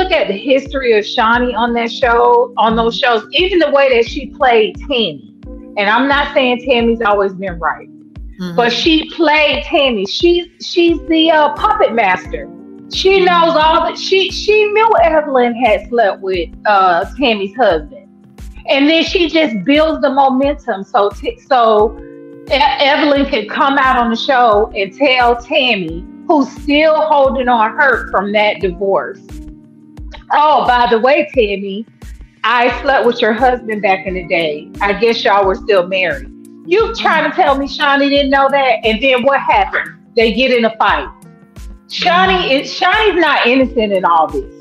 look at the history of Shaunie on that show, on those shows, even the way that she played Tami. And I'm not saying Tami's always been right, mm-hmm. but she played Tami. She's she's the uh, puppet master. She mm-hmm. knows all that. She she knew Evelyn had slept with uh, Tami's husband, and then she just builds the momentum. So t- so Evelyn could come out on the show and tell Tami, who's still holding on hurt from that divorce. Oh, by the way, Tami, I slept with your husband back in the day. I guess y'all were still married. You trying to tell me Shaunie didn't know that? And then what happened? They get in a fight. Shaunie is Shaunie's not innocent in all this.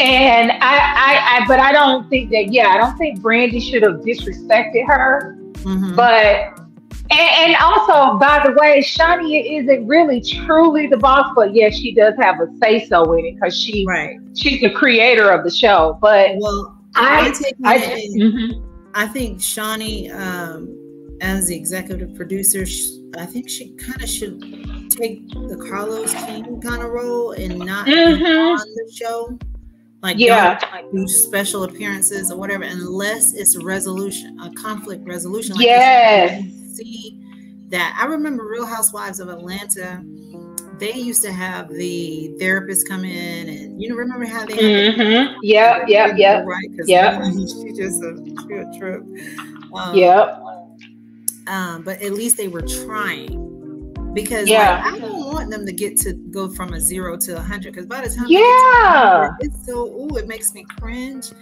And I, I, I, but I don't think that. Yeah, I don't think Brandi should have disrespected her. Mm-hmm. But and, and, also, by the way, Shaunie isn't really truly the boss, but yes, she does have a say so in it because she right. she's the creator of the show. But well, I I, I, mm-hmm. I think Shaunie, um, as the executive producer, I think she kind of should take the Carlos King kind of role and not mm-hmm. on the show. Like yeah, like do special appearances or whatever, unless it's a resolution, a conflict resolution. Like yes see that. I remember Real Housewives of Atlanta. They used to have the therapist come in, and you know, remember how they? Mm-hmm. Yeah, yeah, yeah. Right? Yeah, she just a, a trip. Um, yep. Um, but at least they were trying because yeah. Like, I don't want them to get to go from a zero to a hundred because by the time yeah, it's so ooh, it makes me cringe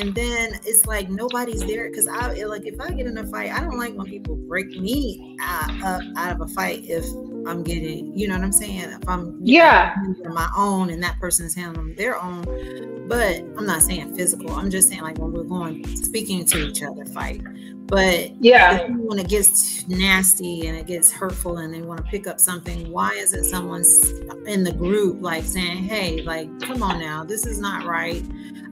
and then it's like nobody's there because I like if I get in a fight, I don't like when people break me out, uh, out of a fight if I'm getting, you know what I'm saying? If I'm yeah know, my own and that person person's handling their own, but I'm not saying physical. I'm just saying like when we're going speaking to each other, fight. But yeah, when it gets nasty and it gets hurtful and they want to pick up something, why is it someone's in the group like saying, "Hey, like, come on now, this is not right."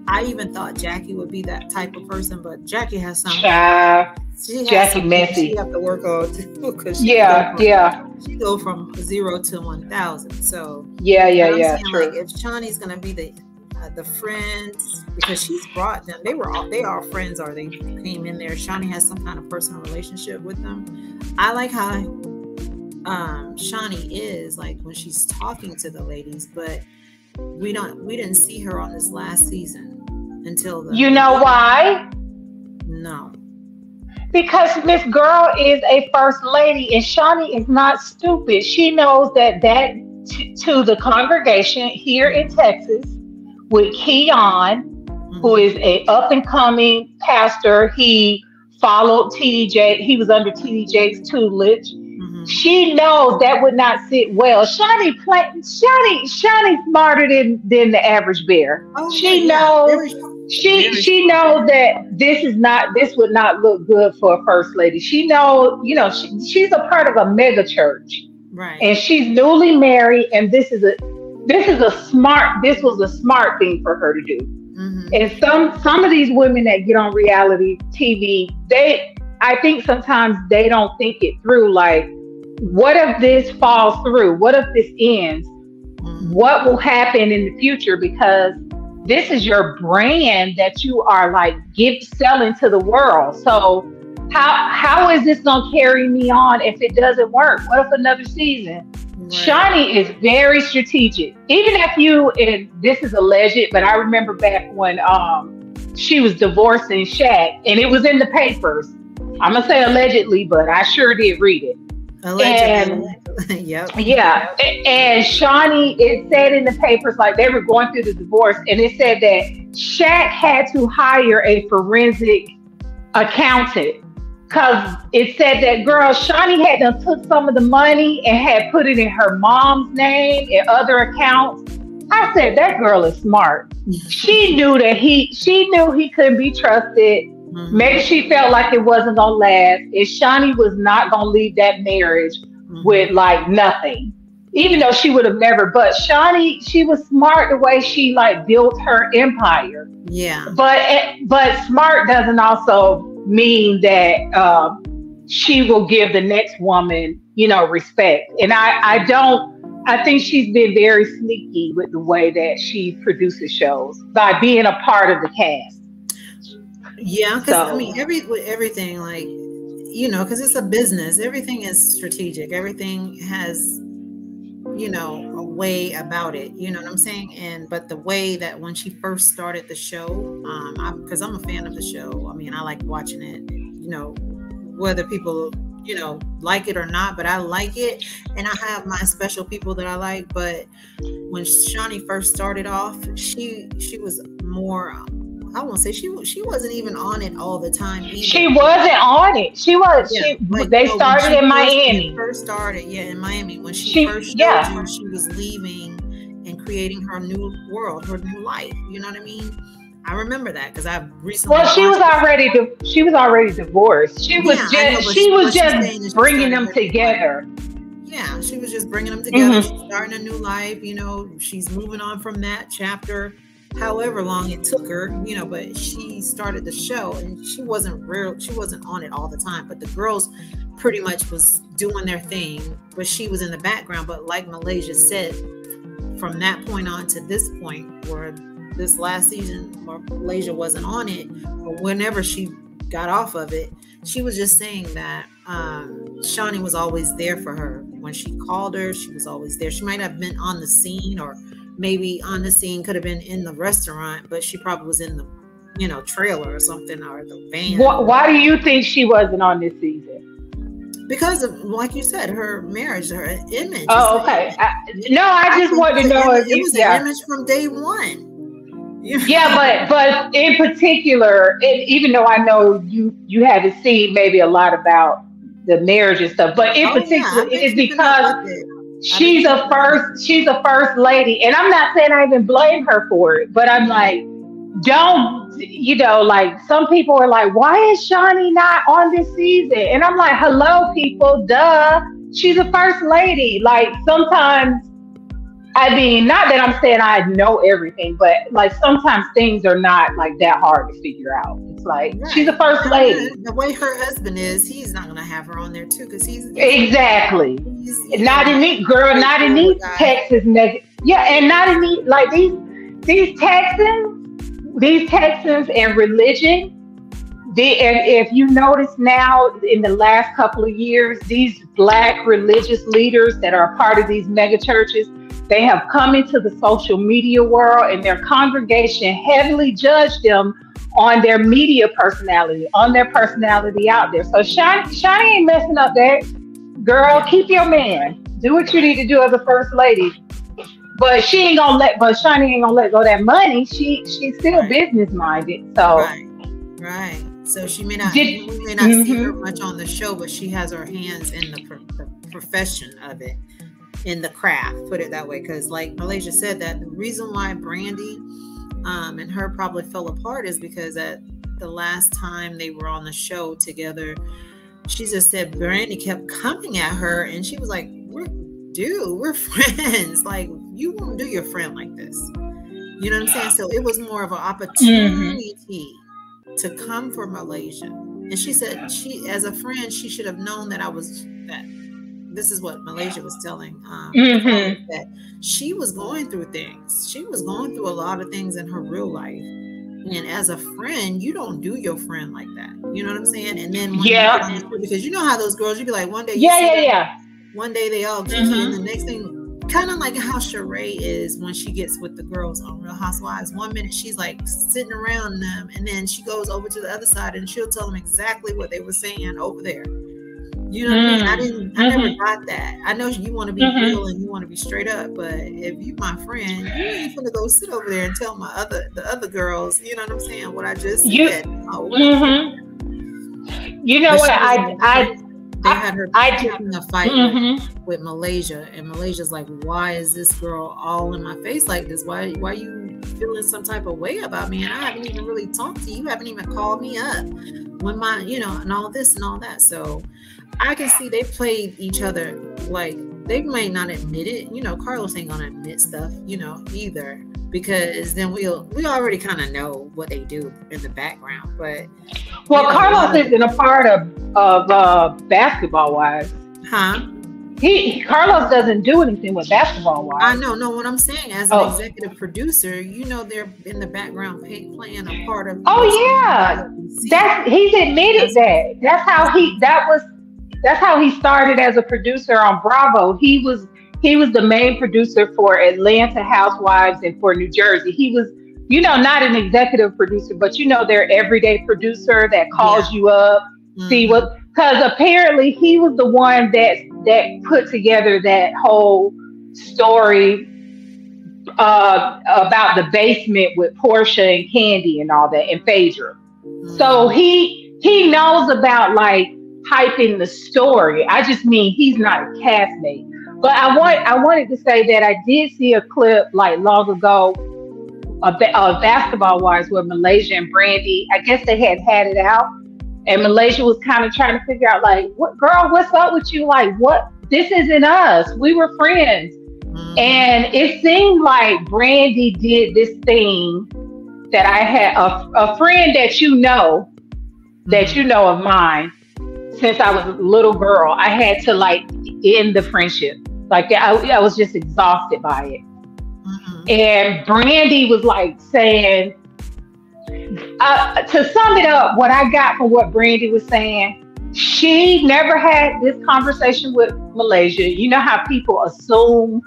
I even thought Jackie would be that type of person, but Jackie has something. Uh, she Jackie messy. She have to work on too. yeah, from, yeah. She go from zero to one thousand. So yeah, yeah, yeah. True. Like if Shaunie's gonna be the uh, the friends because she's brought them. They were all they are friends, or they came in there. Shaunie has some kind of personal relationship with them. I like how um Shaunie is like when she's talking to the ladies, but we don't we didn't see her on this last season until the You know why? No. Because Miss Girl is a first lady and Shaunie is not stupid. She knows that that t- to the congregation here in Texas with Keion, mm-hmm. who is a up and coming pastor. He followed TDJ. He was under TDJ's tutelage. Mm-hmm. She knows that would not sit well. Shaunie play, Shaunie smarter than than the average bear. Oh, she yeah, knows. Yeah she she knows that this is not this would not look good for a first lady. She know you know, she, she's a part of a mega church. Right. And she's newly married and this is a this is a smart this was a smart thing for her to do. Mm-hmm. And some some of these women that get on reality TV, they I think sometimes they don't think it through like what if this falls through? What if this ends? Mm-hmm. What will happen in the future because this is your brand that you are like give selling to the world. So how how is this gonna carry me on if it doesn't work? What if another season? Right. Is very strategic. Even if you and this is alleged, but I remember back when um she was divorcing Shaq and it was in the papers. I'm gonna say allegedly, but I sure did read it. Allegedly. And, yep. Yeah. And Shaunie, it said in the papers, like they were going through the divorce, and it said that Shaq had to hire a forensic accountant because it said that girl Shaunie had done took some of the money and had put it in her mom's name and other accounts. I said that girl is smart. she knew that he she knew he couldn't be trusted. Mm-hmm. Maybe she felt like it wasn't gonna last. And Shaunie was not gonna leave that marriage mm-hmm. with like nothing. Even though she would have never, but Shaunie, she was smart the way she like built her empire. Yeah. But eh, but smart doesn't also mean that um, she will give the next woman, you know, respect. And I I don't I think she's been very sneaky with the way that she produces shows by being a part of the cast. Yeah, because so. I mean, every everything like you know, because it's a business. Everything is strategic. Everything has you know a way about it you know what i'm saying and but the way that when she first started the show um because i'm a fan of the show i mean i like watching it you know whether people you know like it or not but i like it and i have my special people that i like but when shaunie first started off she she was more I won't say she she wasn't even on it all the time. Either. She wasn't on it. She was. Yeah, she, they started in Miami. First started, yeah, in Miami when she, she first yeah. She was leaving and creating her new world, her new life. You know what I mean? I remember that because I recently. Well, she was already di- she was already divorced. She was yeah, just know, she, she was just bringing them together. Yeah, she was just bringing them together, mm-hmm. starting a new life. You know, she's moving on from that chapter however long it took her, you know, but she started the show and she wasn't real, she wasn't on it all the time. But the girls pretty much was doing their thing, but she was in the background. But like Malaysia said, from that point on to this point, where this last season, Malaysia wasn't on it, whenever she got off of it, she was just saying that um, Shaunie was always there for her. When she called her, she was always there. She might have been on the scene or maybe on the scene could have been in the restaurant, but she probably was in the, you know, trailer or something or the van. Why, why do you think she wasn't on this season? Because of, like you said, her marriage, her image. Oh, okay. I, no, I just wanted to know. Image, it was yeah. an image from day one. yeah, but but in particular, it, even though I know you you haven't seen maybe a lot about the marriage and stuff, but in oh, particular, yeah, it's because she's a first she's a first lady. And i'm not saying i even blame her for it but i'm like don't you know like some people are like why is shaunie not on this season? And i'm like hello people duh. She's a first lady. Like sometimes I mean, not that I'm saying I know everything, but like sometimes things are not like that hard to figure out. It's like right. she's a first lady. The way her husband is, he's not gonna have her on there too, because he's exactly he's, not in these girl, not in these Texas niggas. Yeah, and not in these like these these Texans, these Texans and religion. The, and if you notice now in the last couple of years, these black religious leaders that are part of these mega churches, they have come into the social media world and their congregation heavily judged them on their media personality, on their personality out there. So Shaunie ain't messing up that. Girl, keep your man. Do what you need to do as a first lady. But she ain't gonna let but Shaunie ain't gonna let go that money. She she's still right. business minded. So right. right. So she may not Did, we may not mm-hmm. see her much on the show, but she has her hands in the, pro- the profession of it in the craft, put it that way. Because, like Malaysia said, that the reason why Brandi um, and her probably fell apart is because at the last time they were on the show together, she just said Brandi kept coming at her, and she was like, "We're dude, we're friends. Like, you won't do your friend like this." You know what I'm saying? So it was more of an opportunity mm-hmm. to come for Malaysia. And she said she, as a friend, she should have known that I was that this is what Malaysia was telling um, mm-hmm. that she was going through things. She was going through a lot of things in her real life. And as a friend, you don't do your friend like that. You know what I'm saying? And then yeah, because you know how those girls, you'd be like, one day, yeah, yeah, yeah. One day they all mm-hmm. and the next thing, kind of like how Sheree is when she gets with the girls on Real Housewives. One minute she's like sitting around them, and then she goes over to the other side and she'll tell them exactly what they were saying over there. You know what mm. I mean? I didn't. I mm-hmm. never got that. I know you want to be mm-hmm. real and you want to be straight up, but if you my friend, you ain't gonna go sit over there and tell my other the other girls. You know what I'm saying? What I just you, said. Oh, mm-hmm. You know what? I I. They had her I, a fight mm-hmm. with Malaysia, and Malaysia's like, "Why is this girl all in my face like this? Why, why you feeling some type of way about me? And I haven't even really talked to you. You haven't even called me up when my, you know, and all this and all that." So, I can see they played each other like they might not admit it. You know, Carlos ain't gonna admit stuff, you know, either because then we'll we already kind of know what they do in the background. But well, you know, Carlos isn't a part of of uh, basketball wives, huh? he Carlos doesn't do anything with basketball wives. I know, no. What I'm saying, as an oh. executive producer, you know, they're in the background pay, playing a part of. Oh yeah, that he's admitted that's, that. That's how he. That was. That's how he started as a producer on Bravo. He was he was the main producer for Atlanta Housewives and for New Jersey. He was, you know, not an executive producer, but you know, their everyday producer that calls yeah. you up, mm-hmm. see what because apparently he was the one that that put together that whole story uh, about the basement with Porsha and Kandi and all that and Phaedra. Mm-hmm. So he he knows about like hyping the story. I just mean he's not a castmate. But I want I wanted to say that I did see a clip like long ago of, of basketball wives where Malaysia and Brandi, I guess they had had it out and Malaysia was kind of trying to figure out, like, what girl, what's up with you? Like, what? This isn't us. We were friends. Mm-hmm. And it seemed like Brandi did this thing that I had a, a friend that you know, that mm-hmm. you know of mine, since I was a little girl. I had to like end the friendship. Like I, I was just exhausted by it. Mm-hmm. And Brandi was like saying, uh, to sum it up, what I got from what Brandi was saying, she never had this conversation with Malaysia. You know how people assume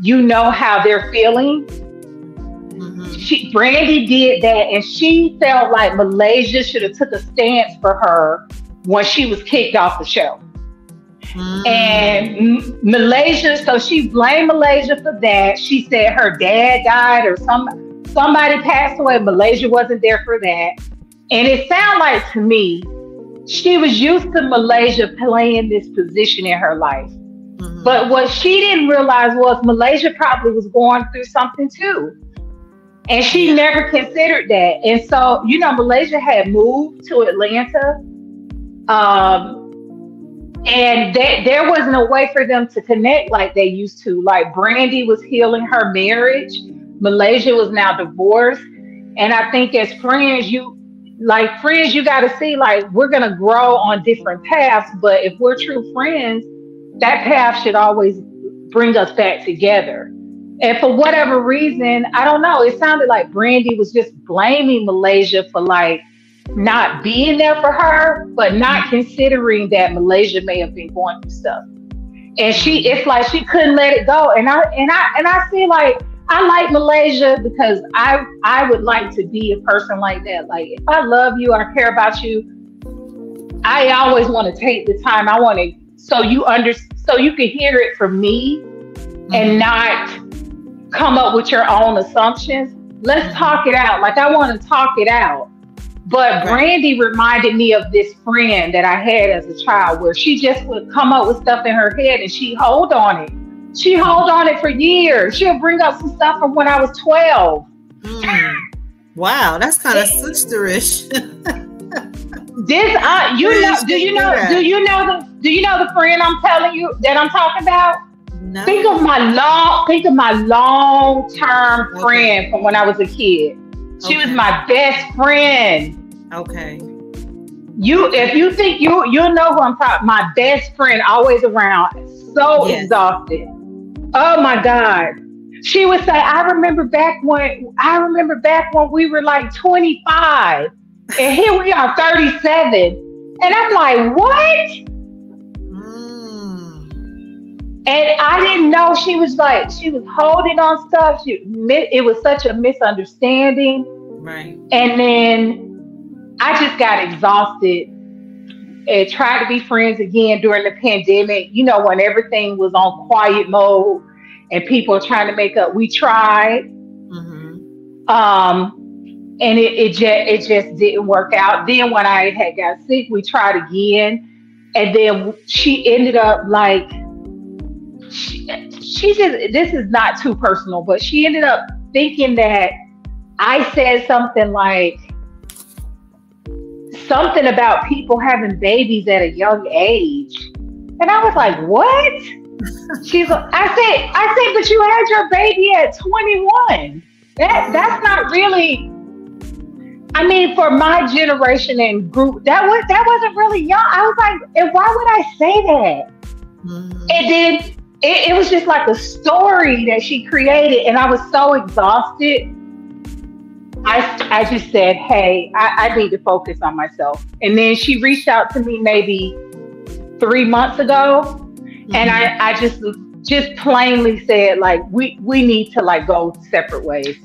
you know how they're feeling. Mm-hmm. She Brandi did that, and she felt like Malaysia should have took a stance for her when she was kicked off the show. Mm-hmm. And Malaysia, so she blamed Malaysia for that. She said her dad died or some somebody passed away. Malaysia wasn't there for that. And it sounded like to me, she was used to Malaysia playing this position in her life. Mm-hmm. But what she didn't realize was Malaysia probably was going through something too. And she never considered that. And so, you know, Malaysia had moved to Atlanta. Um, and there wasn't a way for them to connect like they used to. Like Brandi was healing her marriage Malaysia was now divorced. And I think as friends, you like friends, you got to see like we're to grow on different paths. But if we're true friends, that path should always bring us back together. And for whatever reason, I don't know, it sounded like Brandi was just blaming Malaysia for like not being there for her, but not considering that Malaysia may have been going through stuff. And she, it's like she couldn't let it go. And I, and I, and I feel like I like Malaysia because I I would like to be a person like that. Like if I love you, I care about you. I always want to take the time. I want to so you under so you can hear it from me mm-hmm. and not come up with your own assumptions. Let's mm-hmm. talk it out. Like I want to talk it out. But Brandi reminded me of this friend that I had as a child where she just would come up with stuff in her head and she hold on it she hold on it for years. She'll bring up some stuff from when I was 12. Mm. Wow, that's kind of sisterish. this uh you know do you know do you know the do you know the friend I'm telling you that I'm talking about? No. Think of my long think of my long term okay. friend from when I was a kid. She okay. was my best friend. Okay. You if you think you you'll know who I'm talking my best friend always around so yes. exhausted Oh my God. She would say, I remember back when I remember back when we were like 25 and here we are 37. And I'm like, what? And I didn't know she was like, she was holding on stuff. She, it was such a misunderstanding. Right. And then I just got exhausted and tried to be friends again during the pandemic. You know, when everything was on quiet mode and people trying to make up. We tried, mm-hmm. um, and it, it just it just didn't work out. Then when I had got sick, we tried again, and then she ended up like she, she just this is not too personal, but she ended up thinking that I said something like something about people having babies at a young age. And I was like, what? She's I said, I said, but you had your baby at 21. That that's not really I mean, for my generation and group, that was that wasn't really young. I was like, and why would I say that? mm-hmm. and then it, it was just like a story that she created, and I was so exhausted. I, I just said, hey, I, I need to focus on myself. And then she reached out to me maybe three months ago, mm-hmm. and I, I just just plainly said like we we need to like go separate ways.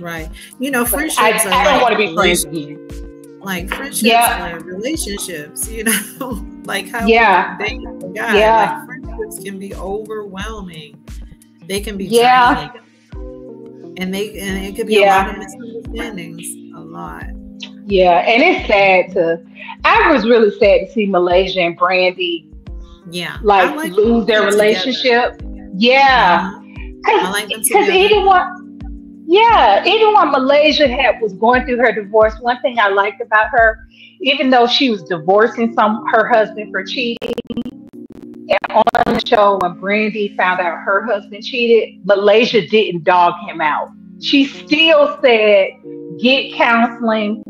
Right. You know, friendships. I, I don't want to be friends again. Like friendships yeah. are relationships, you know, like how yeah. Yeah. Like friendships can be overwhelming. They can be yeah. And they and it could be yeah. a lot of misunderstandings. A lot. Yeah, and it's sad to I was really sad to see Malaysia and Brandi yeah like, like lose their relationship. Uh-huh. Together. Yeah. Because like even what yeah, even when Malaysia had was going through her divorce, one thing I liked about her, even though she was divorcing some her husband for cheating, on the show when Brandi found out her husband cheated, Malaysia didn't dog him out. She still said, get counseling.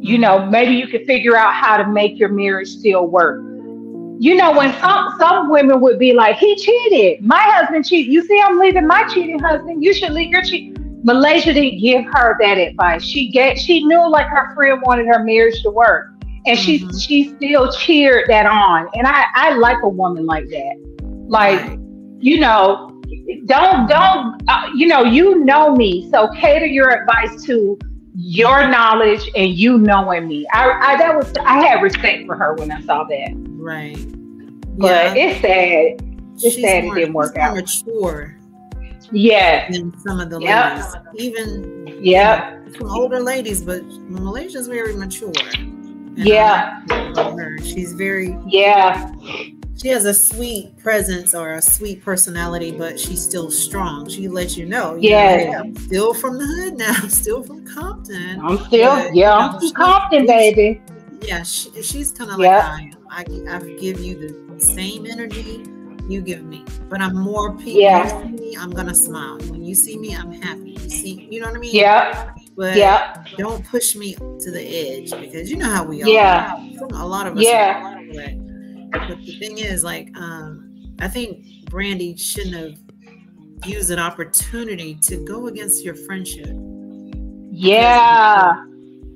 You know, maybe you could figure out how to make your marriage still work. You know, when some some women would be like, he cheated. My husband cheated. You see, I'm leaving my cheating husband. You should leave your cheat. Malaysia didn't give her that advice. She get she knew like her friend wanted her marriage to work, and mm-hmm. she she still cheered that on. And I I like a woman like that. Like you know, don't don't uh, you know you know me, so cater your advice to your knowledge and you knowing me. I, I that was I had respect for her when I saw that. Right. But yeah. it's sad. It's She's sad more, it didn't work out. Mature yeah. Than some of the yep. ladies. Even yeah, some older ladies, but Malaysia's very mature. Yeah. She's very yeah. She has a sweet presence or a sweet personality, but she's still strong. She lets you know. yeah. I'm still from the hood now. I'm still from Compton. I'm still, but, yeah, I'm from Compton, baby. Yeah, she, she's kind of like I am. I, I give you the same energy you give me. But I'm more people. Yeah. Me, I'm gonna smile. When you see me, I'm happy. You see, you know what I mean? Yeah. But yeah. don't push me to the edge because you know how we are. Yeah. A lot of us. Yeah. But the thing is, like, um, I think Brandi shouldn't have used an opportunity to go against your friendship. Yeah.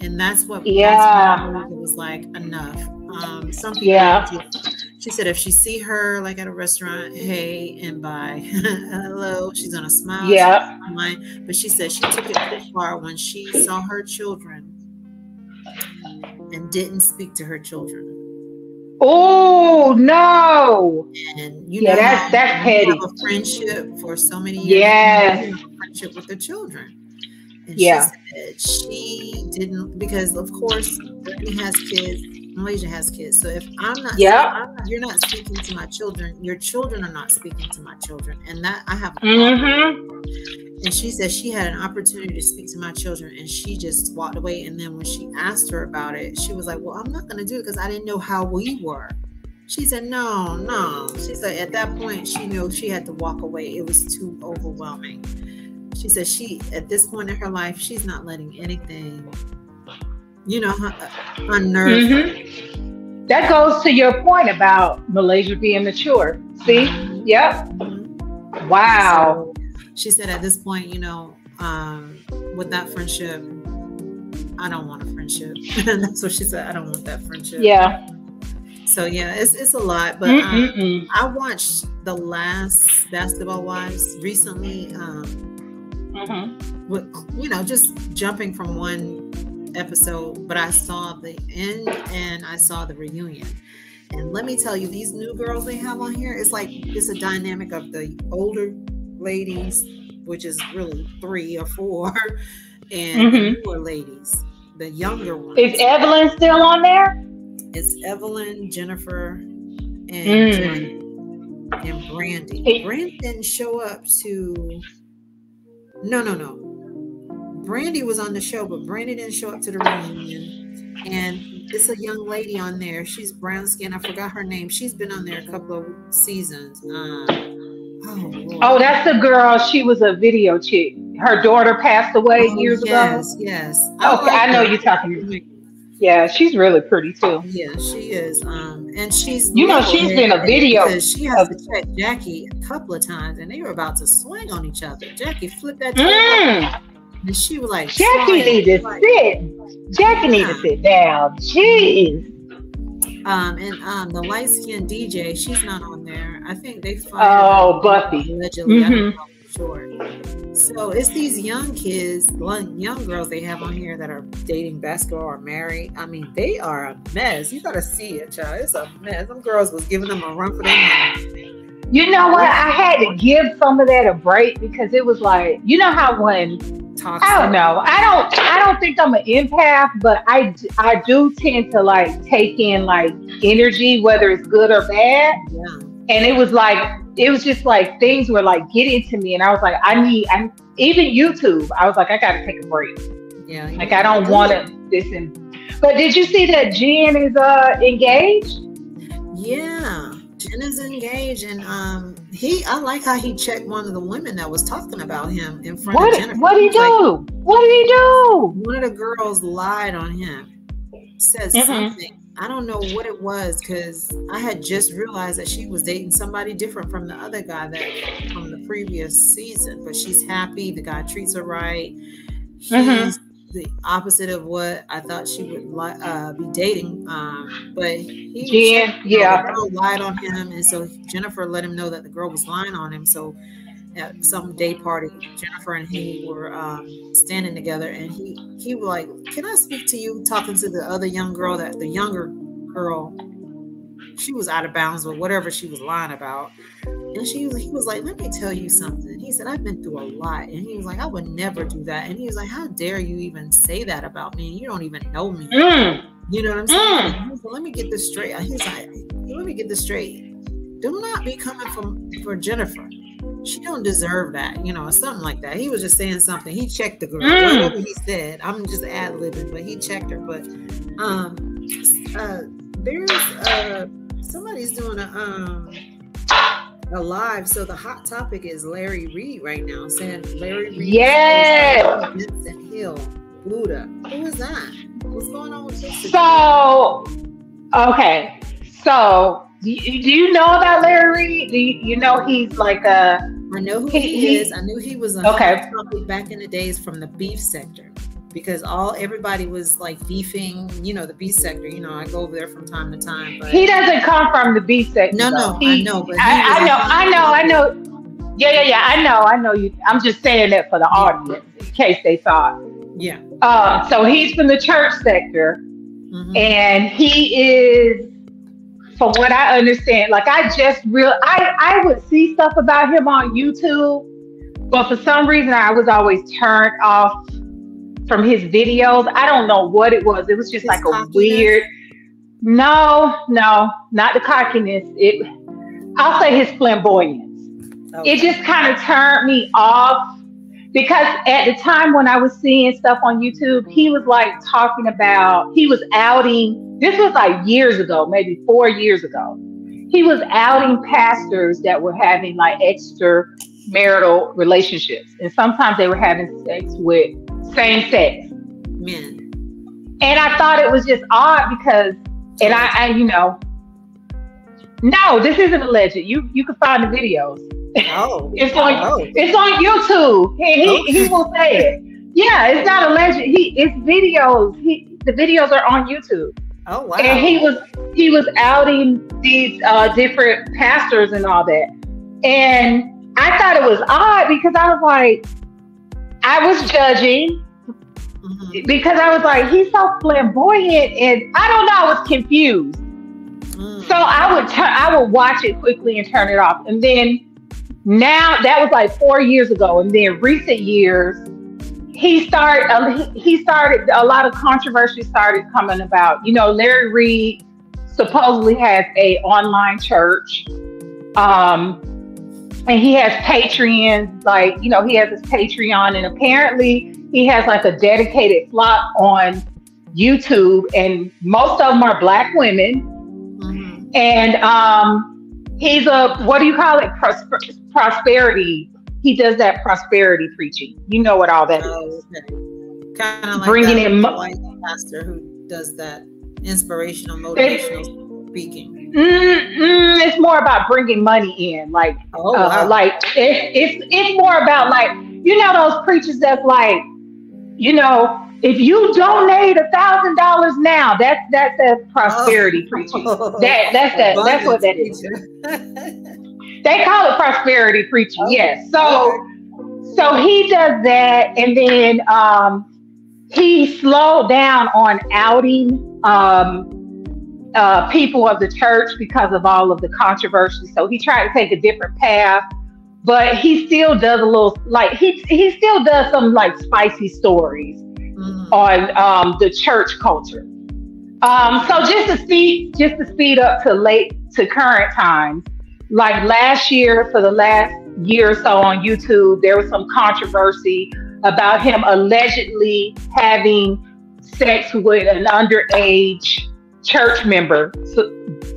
And that's what. Yeah. That's it was like enough. Um, some people. Yeah she said if she see her like at a restaurant, hey and bye, hello, she's gonna smile. Yeah. But she said she took it too far when she saw her children and didn't speak to her children. Oh no! And you yeah, know, that's that's petty. Have a friendship for so many years. Yeah, friendship with the children. And yeah. She, she didn't because of course Brittany has kids Malaysia has kids. So if I'm not, yeah, you're not speaking to my children. Your children are not speaking to my children, and that I have. Mm-hmm. And she said she had an opportunity to speak to my children, and she just walked away. And then when she asked her about it, she was like, "Well, I'm not going to do it because I didn't know how we were." She said, "No, no." She said at that point she knew she had to walk away. It was too overwhelming. She said she at this point in her life she's not letting anything you know, unnerved. Mm-hmm. That goes to your point about Malaysia being mature. See? Yep. Wow. So she said at this point, you know, um, with that friendship, I don't want a friendship. That's what she said. I don't want that friendship. Yeah. So yeah, it's it's a lot. But um, I watched the last Basketball Wives recently. Um, mm-hmm. with you know, just jumping from one episode, but I saw the end and I saw the reunion. And let me tell you, these new girls they have on here, it's like it's a dynamic of the older ladies, which is really three or four, and mm-hmm. newer ladies, the younger ones. Is Evelyn still on there? It's Evelyn, Jennifer, and mm. and Brandi. Hey. Brandi didn't show up to. No, no, no. Brandi was on the show, but Brandi didn't show up to the reunion. And it's a young lady on there. She's brown skin. I forgot her name. She's been on there a couple of seasons. Uh, oh, oh, that's the girl. She was a video chick. Her daughter passed away oh, years yes, ago. Yes, yes. Okay, I, know you're talking. Yeah, she's really pretty too. Yeah, she is. Um, and she's you know she's in a video she has to check Jackie a couple of times, and they were about to swing on each other. Jackie flipped that. Mm. And she was like, Jackie need to like, sit. Jackie yeah. need to sit down. Jeez. Um, and um, the light skinned DJ, she's not on there. I think they fired. Oh, Buffy. Allegedly, mm-hmm. sure. So it's these young kids, young girls they have on here that are dating basketball or married. I mean, they are a mess. You gotta see it, child. It's a mess. Them girls was giving them a run for their money. You know what? I had to give some of that a break because it was like, you know how when Toxic. I don't know. I don't. I don't think I'm an empath, but I I do tend to like take in like energy, whether it's good or bad. Yeah. And it was like it was just like things were like getting to me, and I was like, I need. I even YouTube. I was like, I got to take a break. Yeah. Like I don't want to listen. But did you see that Jen is uh engaged? Yeah. Is engaged, and um, he. I like how he checked one of the women that was talking about him in front what, of Jennifer. What did he do? Like, what did he do? One of the girls lied on him. Says mm-hmm. something. I don't know what it was because I had just realized that she was dating somebody different from the other guy that from the previous season. But she's happy. The guy treats her right. He's mm-hmm the opposite of what I thought she would li- uh, be dating. Um, but he yeah, girl lied on him, and so Jennifer let him know that the girl was lying on him. So at some day party, Jennifer and he were um, standing together, and he he was like, "Can I speak to you?" Talking to the other young girl, that the younger girl, she was out of bounds with whatever she was lying about. And she was, he was like, let me tell you something. He said, I've been through a lot. And he was like, I would never do that. And he was like, how dare you even say that about me? You don't even know me. Mm. You know what I'm saying? Mm. Like, let me get this straight. He's like, let me get this straight. Do not be coming from for Jennifer. She don't deserve that, you know, something like that. He was just saying something. He checked the girl. Mm. Whatever he said, I'm just ad libbing, but he checked her. But um, uh, there's uh, somebody's doing a um alive. So the hot topic is Larry Reid right now. Saying Larry Reid. Yes. Vincent Hill, Buddha. Who is that? What's going on with this? So, okay. So, do you, do you know about Larry Reid? Do you, you know he's like a. I know who he, he is. I knew he was a okay. back in the days from the beef sector because all everybody was like beefing, you know, the beef sector. You know, I go over there from time to time. But he doesn't come from the beef sector. No, no, he, I know, but I, I know, I know, I know. Yeah, yeah, yeah. I know, I know you. I'm just saying that for the audience in case they saw it. Yeah. Uh, so he's from the church sector, mm-hmm. and he is, from what I understand, like I just real, I I would see stuff about him on YouTube, but for some reason I was always turned off from his videos. I don't know what it was. It was just his like a weird. No, no, not the cockiness. It. I'll say his flamboyance. Okay. It just kind of turned me off because at the time when I was seeing stuff on YouTube, he was like talking about he was outing. This was like years ago, maybe four years ago. He was outing pastors that were having like extramarital relationships, and sometimes they were having sex with same sex men. And I thought it was just odd because, and I, I you know, no, this isn't alleged. You you can find the videos. Oh, it's on oh. it's on YouTube. He he, okay. he will say it. Yeah, it's not alleged. He it's videos. He the videos are on YouTube. Oh wow! And he was he was outing these uh, different pastors and all that, and I thought it was odd because I was like, I was judging mm-hmm. because I was like, he's so flamboyant, and I don't know, I was confused. Mm-hmm. So I would turn, I would watch it quickly and turn it off, and then now that was like four years ago, and then recent years, he started uh, he started a lot of controversy started coming about. You know, Larry Reid supposedly has a online church. Um, and he has Patreon, like, you know, he has his Patreon, and apparently he has like a dedicated flock on YouTube, and most of them are black women. Mm-hmm. And um, he's a, what do you call it? Prosper- prosperity. He does that prosperity preaching. You know what all that is. Oh, okay. Kind of like bringing in white pastor who does that inspirational, motivational speaking? Mm, it's more about bringing money in, like, oh, uh, wow. like it, it's it's more about like you know those preachers that's like, you know, if you donate a thousand dollars now, that's that's that prosperity oh. preaching. That that's that that's what that is. they call it prosperity preaching. Okay. Yes. So so he does that, and then um, he slowed down on outing um, uh, people of the church because of all of the controversy. So he tried to take a different path, but he still does a little like he he still does some like spicy stories mm-hmm. on um, the church culture. Um, so just to speed just to speed up to late to current times, like last year for the last year or so on YouTube, there was some controversy about him allegedly having sex with an underage church member so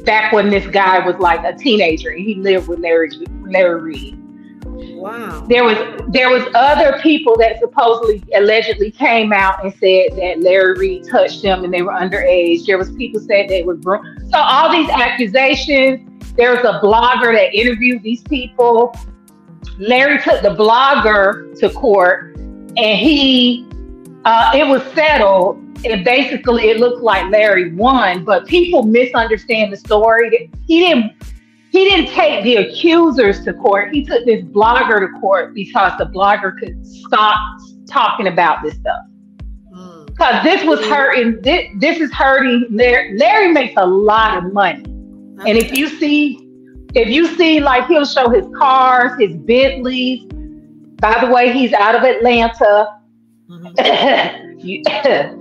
back when this guy was like a teenager and he lived with Larry Larry Reid. Wow. There was there was other people that supposedly allegedly came out and said that Larry Reid touched them and they were underage. There was people said they were so all these accusations. There was a blogger that interviewed these people. Larry took the blogger to court and he uh, it was settled and basically it looked like Larry won, but people misunderstand the story. He didn't he didn't take the accusers to court. He took this blogger to court because the blogger could stop talking about this stuff. Because hmm. this was hurting. This, this is hurting. Larry, Larry makes a lot of money, okay. and if you see, if you see, like he'll show his cars, his Bentleys. By the way, he's out of Atlanta. Mm-hmm.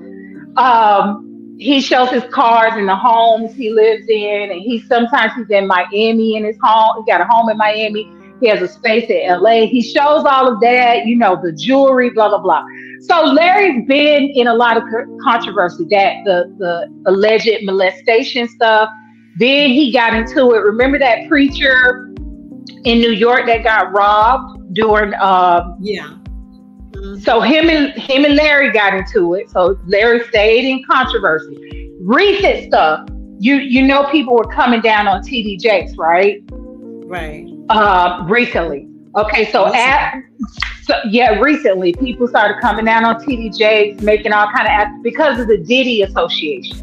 um, he shows his cars and the homes he lives in, and he sometimes he's in Miami in his home. He got a home in Miami. He has a space in LA. He shows all of that, you know, the jewelry, blah blah blah. So Larry's been in a lot of controversy that the the alleged molestation stuff. Then he got into it. Remember that preacher in New York that got robbed during um, yeah so him and him and Larry got into it. So Larry stayed in controversy. Recent stuff. You you know people were coming down on TD Jakes, right? Right. Uh, recently. Okay, so at so, yeah, recently people started coming down on TD Jakes, making all kind of because of the Diddy Association.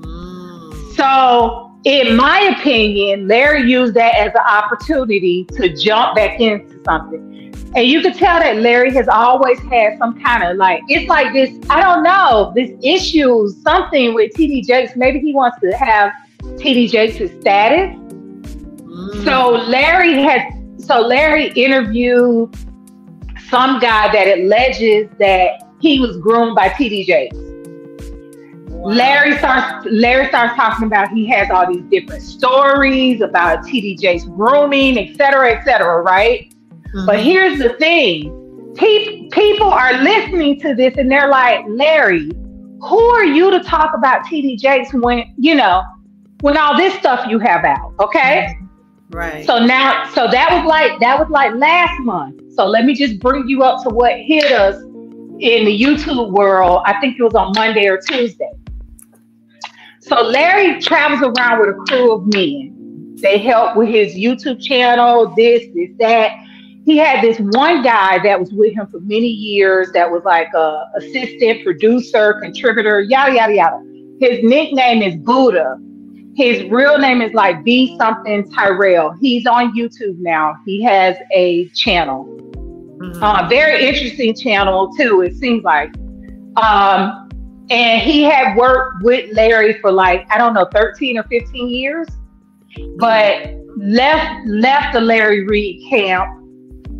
Mm. So, in my opinion, Larry used that as an opportunity to jump back into something. And you could tell that Larry has always had some kind of like, it's like this, I don't know, this issue, something with TD Jakes. Maybe he wants to have TD Jakes' status. Mm. So Larry has, so Larry interviewed some guy that alleges that he was groomed by TD Jakes. Wow. Larry starts Larry starts talking about he has all these different stories about TD Jakes grooming, et cetera, et cetera, right? Mm-hmm. But here's the thing Pe- people are listening to this and they're like, Larry, who are you to talk about TD Jakes when, you know, when all this stuff you have out? Okay. Right. So now, so that was like, that was like last month. So let me just bring you up to what hit us in the YouTube world. I think it was on Monday or Tuesday. So Larry travels around with a crew of men. They help with his YouTube channel, this, this, that he had this one guy that was with him for many years that was like a assistant producer contributor yada yada yada. His nickname is buddha. His real name is like b something tyrell. He's on youtube now. He has a channel. Mm-hmm. uh, very interesting channel too it seems like. Um, and he had worked with larry for like i don't know 13 or 15 years but left left the larry reid camp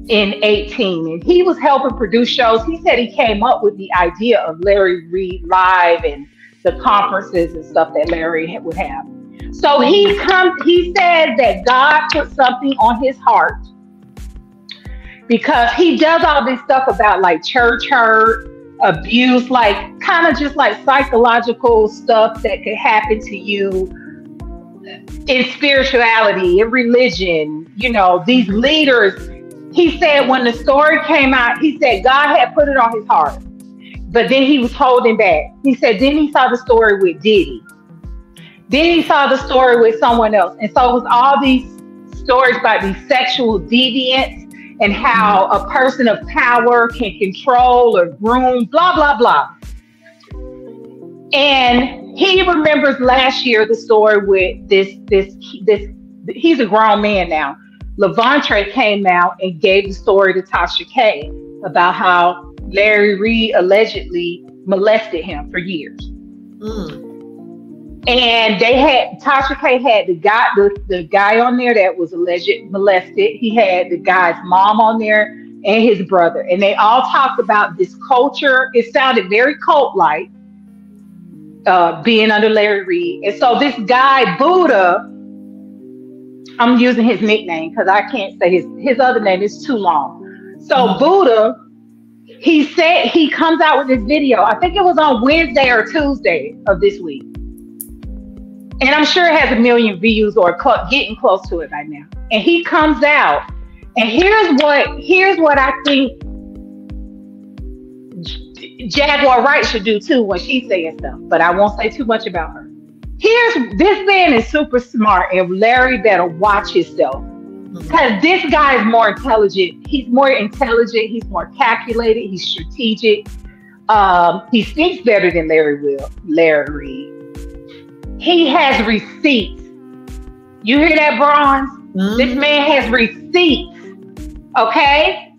in 18 and he was helping produce shows. He said he came up with the idea of Larry reid Live and the conferences and stuff that Larry would have. So he come he said that God put something on his heart because he does all this stuff about like church hurt, abuse, like kind of just like psychological stuff that could happen to you in spirituality, in religion. You know, these leaders he said when the story came out, he said God had put it on his heart but then he was holding back. He said, then he saw the story with Diddy. Then he saw the story with someone else. And so it was all these stories about these sexual deviants and how a person of power can control or groom, blah, blah, blah. And he remembers last year the story with this, this, this, he's a grown man now. Levante came out and gave the story to Tasha K about how Larry Reid allegedly molested him for years. Mm. And they had Tasha K had the guy the, the guy on there that was alleged molested. He had the guy's mom on there and his brother. And they all talked about this culture. It sounded very cult-like uh, being under Larry Reed. And so this guy, Buddha, I'm using his nickname because I can't say his his other name is too long. So mm-hmm. Buddha, he said he comes out with this video. I think it was on Wednesday or Tuesday of this week and I'm sure it has a million views or cl- getting close to it by now. And he comes out, and here's what here's what I think Jaguar Wright should do too when she's saying stuff. But I won't say too much about her. Here's this man is super smart, and Larry better watch himself because this guy is more intelligent. He's more intelligent. He's more calculated. He's strategic. Um, he thinks better than Larry will. Larry he has receipts. You hear that, Bronze? Mm-hmm. This man has receipts. Okay?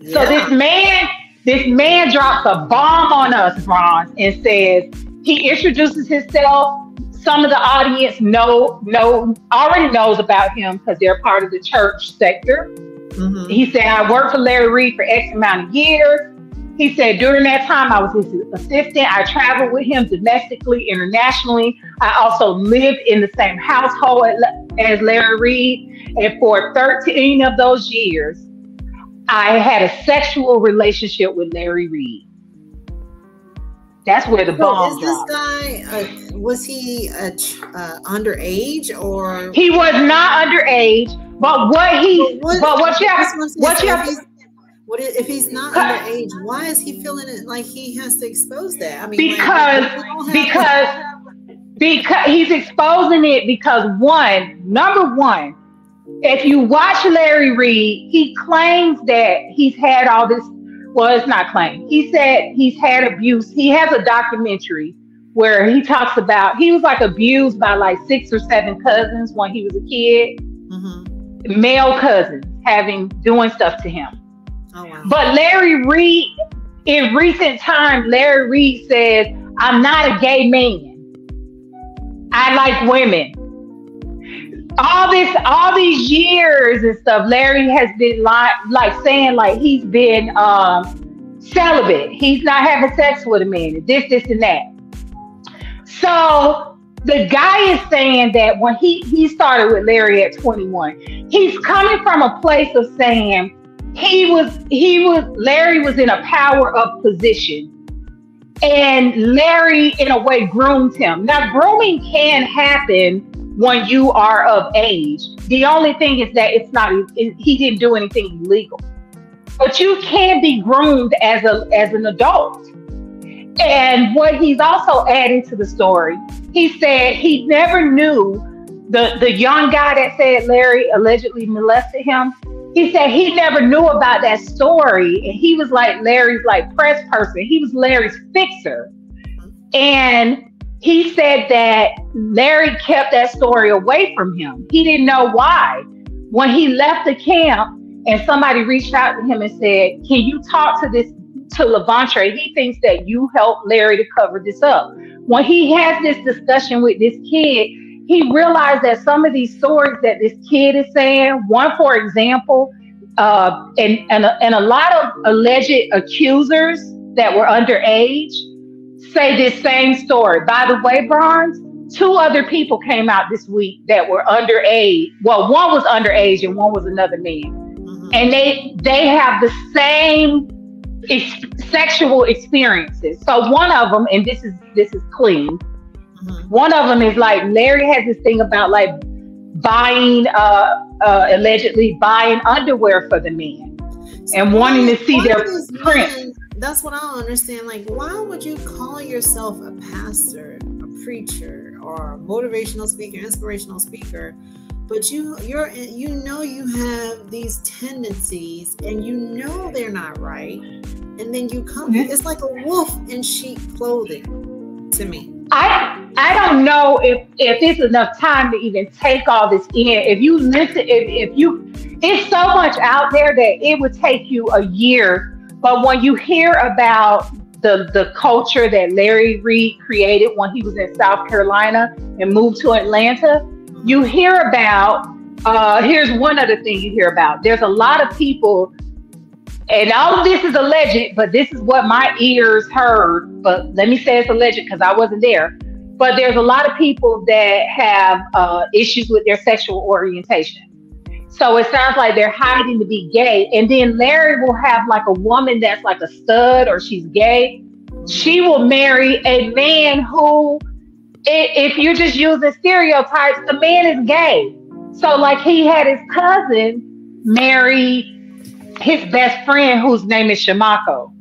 Yeah. So this man, this man drops a bomb on us, Bronze, and says he introduces himself. Some of the audience know know already knows about him because they're part of the church sector. Mm-hmm. He said, I worked for Larry Reid for X amount of years. He said, during that time, I was his assistant. I traveled with him domestically, internationally. I also lived in the same household as Larry Reid. And for 13 of those years, I had a sexual relationship with Larry Reid. That's where the so bomb. Is this guy? Uh, was he uh, uh, underage or? He was not underage. But what he, but what, but what you have, what you have, what if he's not underage? Why is he feeling it like he has to expose that? I mean, because like, because because he's exposing it because one number one, if you watch Larry Reid, he claims that he's had all this. Well, it's not claim. He said he's had abuse. He has a documentary where he talks about he was like abused by like six or seven cousins when he was a kid, mm-hmm. male cousins having doing stuff to him. Oh, but Larry Reid, in recent times, Larry Reid says, I'm not a gay man. I like women. All this, all these years and stuff, Larry has been like, like saying like he's been um, celibate. He's not having sex with a man. This, this, and that. So the guy is saying that when he he started with Larry at 21, he's coming from a place of saying he was he was Larry was in a power of position. And Larry, in a way, groomed him. Now, grooming can happen when you are of age. The only thing is that it's not it, he didn't do anything illegal. But you can be groomed as a as an adult. And what he's also adding to the story, he said he never knew the the young guy that said Larry allegedly molested him he said he never knew about that story. And he was like Larry's like press person. He was Larry's fixer. And he said that Larry kept that story away from him. He didn't know why. When he left the camp and somebody reached out to him and said, Can you talk to this to Levante? He thinks that you helped Larry to cover this up. When he has this discussion with this kid, he realized that some of these stories that this kid is saying, one, for example, uh, and, and, and a lot of alleged accusers that were underage say this same story. By the way, Bronze, two other people came out this week that were underage. Well, one was underage and one was another man. Mm-hmm. And they they have the same ex- sexual experiences. So one of them, and this is this is clean. Mm-hmm. One of them is like Larry has this thing about like buying, uh, uh, allegedly buying underwear for the men and wanting to see their print. That's what I don't understand. Like, why would you call yourself a pastor, a preacher, or a motivational speaker, inspirational speaker? But you you're you know you have these tendencies and you know they're not right. And then you come mm-hmm. it's like a wolf in sheep clothing to me. I I don't know if if it's enough time to even take all this in. If you listen, if, if you, it's so much out there that it would take you a year but when you hear about the the culture that Larry Reid created when he was in South Carolina and moved to Atlanta, you hear about. Uh, here's one other thing you hear about. There's a lot of people, and all of this is alleged, but this is what my ears heard. But let me say it's alleged because I wasn't there. But there's a lot of people that have uh, issues with their sexual orientation. So it sounds like they're hiding to be gay. And then Larry will have like a woman that's like a stud or she's gay. She will marry a man who, if you're just using stereotypes, the man is gay. So, like, he had his cousin marry his best friend, whose name is Shamako.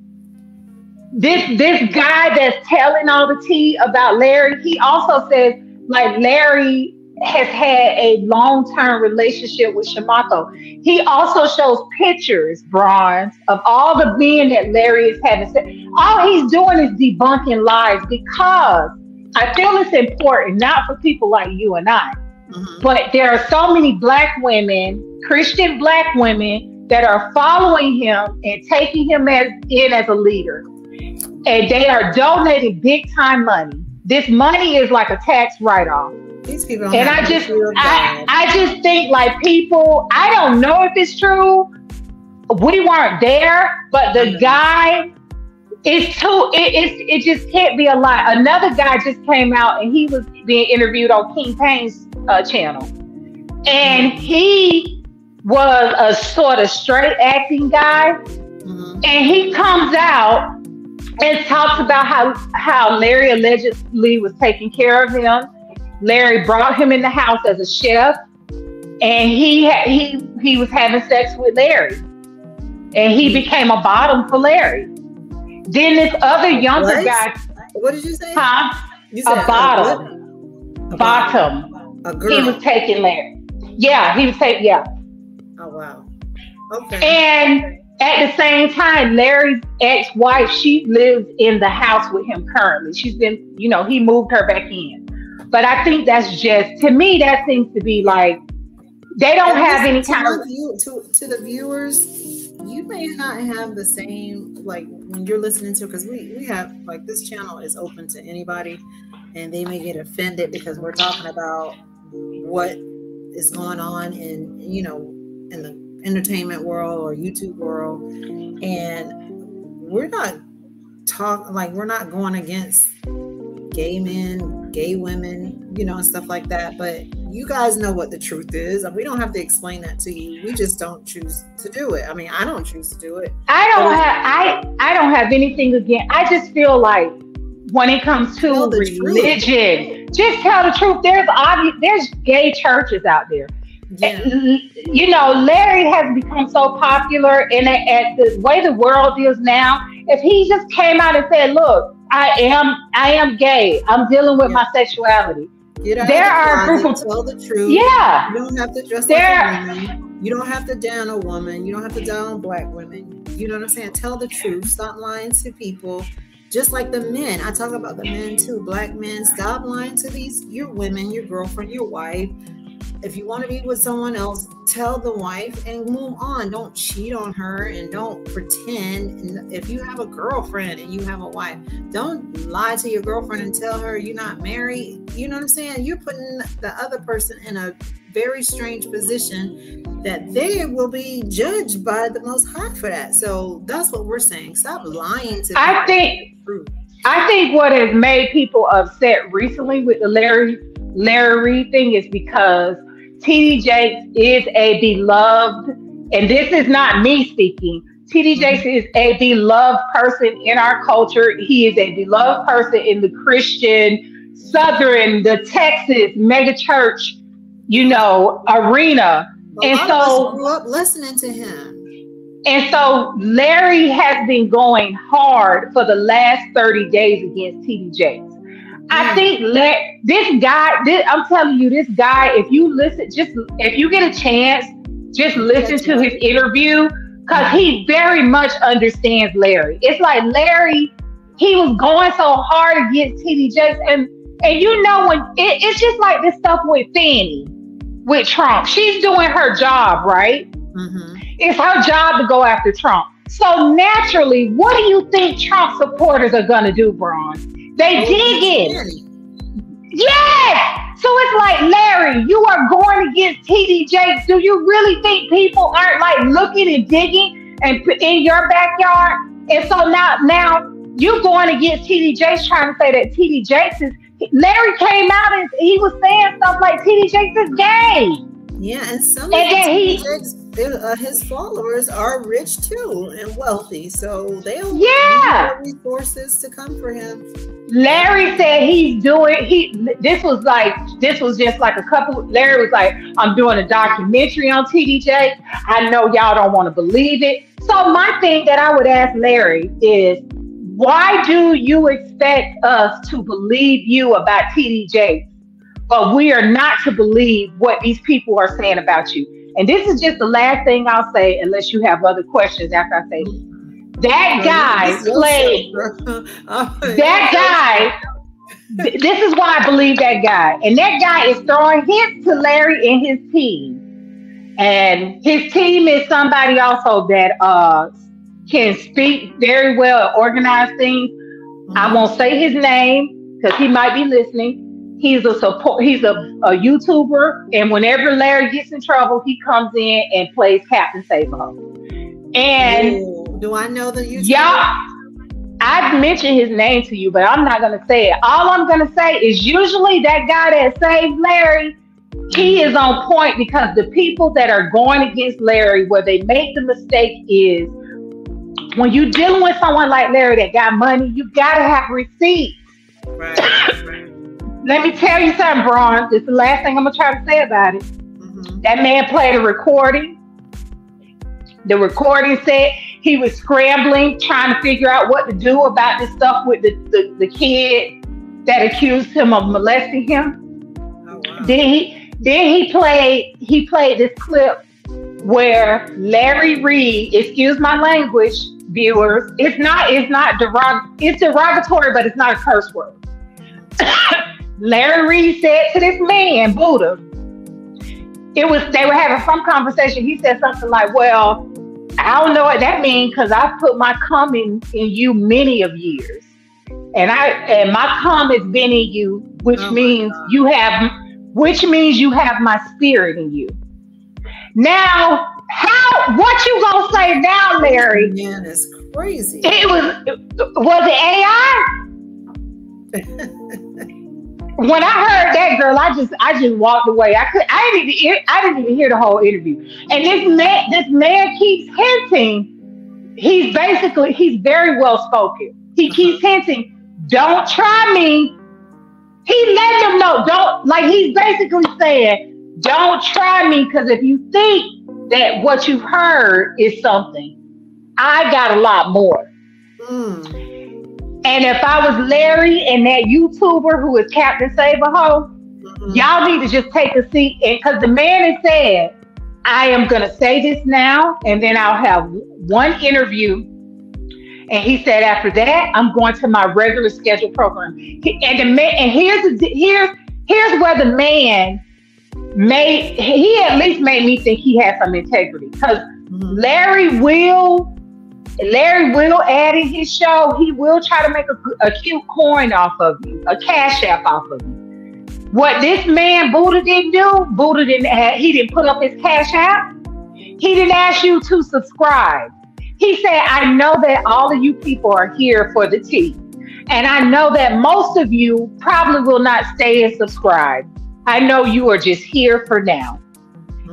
This this guy that's telling all the tea about Larry, he also says like Larry has had a long-term relationship with Shamako. He also shows pictures, Bronze, of all the men that Larry is having sex. All he's doing is debunking lies because I feel it's important, not for people like you and I, mm-hmm. but there are so many black women, Christian black women, that are following him and taking him as, in as a leader. And they are donating big time money. This money is like a tax write-off these people and I just I, I just think like people, I don't know if it's true. We weren't there, but the guy is too it, it, it just can't be a lie. Another guy just came out and he was being interviewed on King Payne's uh, channel. And he was a sort of straight acting guy. Mm-hmm. And he comes out and talks about how how Larry allegedly was taking care of him Larry brought him in the house as a chef, and he he he was having sex with Larry, and he became a bottom for Larry. Then this other younger what? guy. What did you say? Huh? You said a bottom. A bottom. A girl. He was taking Larry. Yeah, he was taking. Yeah. Oh wow. Okay. And at the same time, Larry's ex-wife, she lives in the house with him currently. She's been, you know, he moved her back in. But I think that's just to me that seems to be like they don't and have any kind of view, to to the viewers. You may not have the same like when you're listening to because we we have like this channel is open to anybody, and they may get offended because we're talking about what is going on in you know in the entertainment world or YouTube world, and we're not talk like we're not going against gay men, gay women, you know, and stuff like that. But you guys know what the truth is. We don't have to explain that to you. We just don't choose to do it. I mean, I don't choose to do it. I don't have I I don't have anything again. I just feel like when it comes to religion, truth. just tell the truth. There's obvious there's gay churches out there. Yeah. You know, Larry has become so popular, and at the way the world is now, if he just came out and said, "Look, I am I am gay. I'm dealing with yeah. my sexuality. there are a group of tell the truth. Yeah. You don't have to dress there, like a woman. You don't have to down a woman. You don't have to down black women. You know what I'm saying? Tell the truth. Stop lying to people. Just like the men. I talk about the men too. Black men, stop lying to these your women, your girlfriend, your wife if you want to be with someone else, tell the wife and move on. Don't cheat on her and don't pretend. And if you have a girlfriend and you have a wife, don't lie to your girlfriend and tell her you're not married. You know what I'm saying? You're putting the other person in a very strange position that they will be judged by the most high for that. So that's what we're saying. Stop lying to I think I think what has made people upset recently with the Larry Larry thing is because TD Jakes is a beloved, and this is not me speaking. TD Jakes mm-hmm. is a beloved person in our culture. He is a beloved person in the Christian, Southern, the Texas mega church, you know, arena. A and so grew up listening to him. And so Larry has been going hard for the last 30 days against TD Jakes. I mm. think let this guy, this, I'm telling you, this guy, if you listen, just if you get a chance, just listen to his interview because he very much understands Larry. It's like Larry, he was going so hard against TD Jakes, and and you know when it, it's just like this stuff with Fani, with Trump. She's doing her job, right? Mm-hmm. It's her job to go after Trump. So naturally, what do you think Trump supporters are going to do, Braun? They oh, dig it. Yes. So it's like, Larry, you are going against TD Jakes. Do you really think people aren't like looking and digging and in your backyard? And so now, now you're going against TD Jakes, trying to say that TD Jakes is. Larry came out and he was saying stuff like TD Jakes is gay. Yeah, and some and of he, uh, his followers are rich too and wealthy, so they'll yeah resources to come for him. Larry said he's doing he. This was like this was just like a couple. Larry was like, "I'm doing a documentary on TDJ. I know y'all don't want to believe it." So my thing that I would ask Larry is, why do you expect us to believe you about TDJ, but we are not to believe what these people are saying about you? And this is just the last thing I'll say, unless you have other questions after I say that guy played. that guy. this is why I believe that guy, and that guy is throwing hints to Larry and his team, and his team is somebody also that uh can speak very well, organize things. Mm-hmm. I won't say his name because he might be listening he's a support he's a, a YouTuber and whenever Larry gets in trouble, he comes in and plays Captain Sabo. And Ooh, do I know the YouTuber? Yeah. I've mentioned his name to you, but I'm not gonna say it. All I'm gonna say is usually that guy that saved Larry, he is on point because the people that are going against Larry, where they make the mistake is when you're dealing with someone like Larry that got money, you gotta have receipts. Right. Let me tell you something, Braun. This is the last thing I'm gonna try to say about it. Mm-hmm. That man played a recording. The recording said he was scrambling, trying to figure out what to do about this stuff with the, the, the kid that accused him of molesting him. Oh, wow. Then he then he played he played this clip where Larry Reid, excuse my language, viewers, it's not it's not derog it's derogatory, but it's not a curse word. Larry Reid said to this man, Buddha, it was they were having some conversation. He said something like, Well, I don't know what that means because I've put my coming in you many of years. And I and my cum has been in you, which oh means you have which means you have my spirit in you. Now, how what you gonna say now, Larry? Man, it's crazy. It was was it AI? when I heard that girl, I just I just walked away. I could I didn't even I didn't even hear the whole interview. And this man this man keeps hinting. He's basically he's very well spoken. He keeps hinting, don't try me. He let them know, don't like he's basically saying, don't try me because if you think that what you've heard is something, I got a lot more. Mm. And if I was Larry and that YouTuber who is Captain Save a Ho, mm-hmm. y'all need to just take a seat. And because the man has said, I am going to say this now, and then I'll have one interview. And he said, after that, I'm going to my regular scheduled program. And the man, and here's here's here's where the man made he at least made me think he had some integrity because mm-hmm. Larry will Larry will add in his show, he will try to make a, a cute coin off of you, a cash app off of you. What this man Buddha didn't do, Buddha didn't have, he didn't put up his cash app. He didn't ask you to subscribe. He said, I know that all of you people are here for the tea. And I know that most of you probably will not stay and subscribe. I know you are just here for now.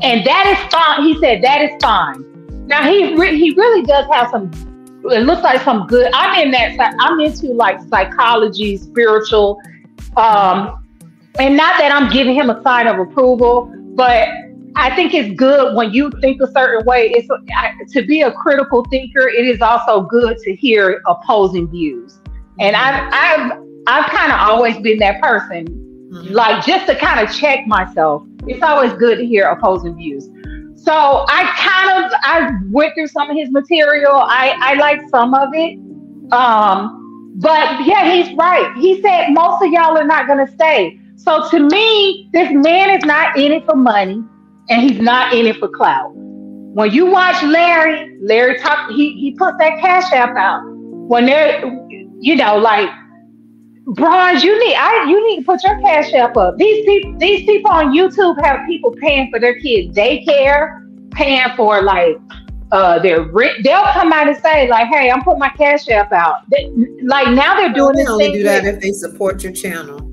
And that is fine. He said, that is fine. Now he re- he really does have some. It looks like some good. I'm in that. I'm into like psychology, spiritual, um, and not that I'm giving him a sign of approval, but I think it's good when you think a certain way. It's to be a critical thinker. It is also good to hear opposing views, and I've I've I've kind of always been that person, mm-hmm. like just to kind of check myself. It's always good to hear opposing views. So I kind of I went through some of his material. I I like some of it, um, but yeah, he's right. He said most of y'all are not gonna stay. So to me, this man is not in it for money and he's not in it for clout. When you watch Larry, Larry talk, he he puts that cash app out. When they're, you know, like Bronze, you need I you need to put your cash app up. These people these people on YouTube have people paying for their kids daycare, paying for like uh their rent. They'll come out and say like, "Hey, I'm putting my cash app out." They, like now they're doing they only do that if they support your channel.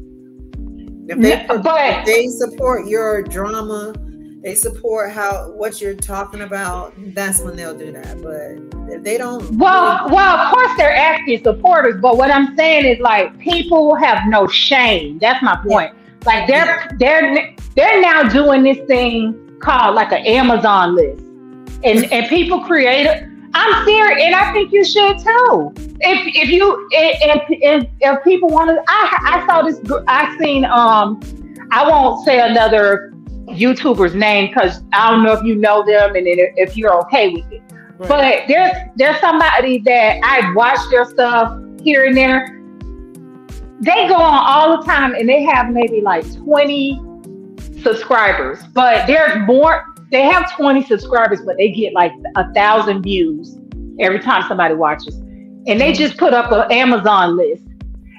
If they, but, if they support your drama they support how what you're talking about, that's when they'll do that. But if they don't Well, well, of course they're asking supporters, but what I'm saying is like people have no shame. That's my point. Yeah. Like they're yeah. they're they're now doing this thing called like an Amazon list. And and people create it. I'm serious, and I think you should too. If if you if if, if people want to, I I saw this. I seen um, I won't say another YouTuber's name because I don't know if you know them and if you're okay with it. Right. But there's there's somebody that I watch their stuff here and there. They go on all the time and they have maybe like 20 subscribers, but there's more. They have 20 subscribers, but they get like a thousand views every time somebody watches. And they just put up an Amazon list.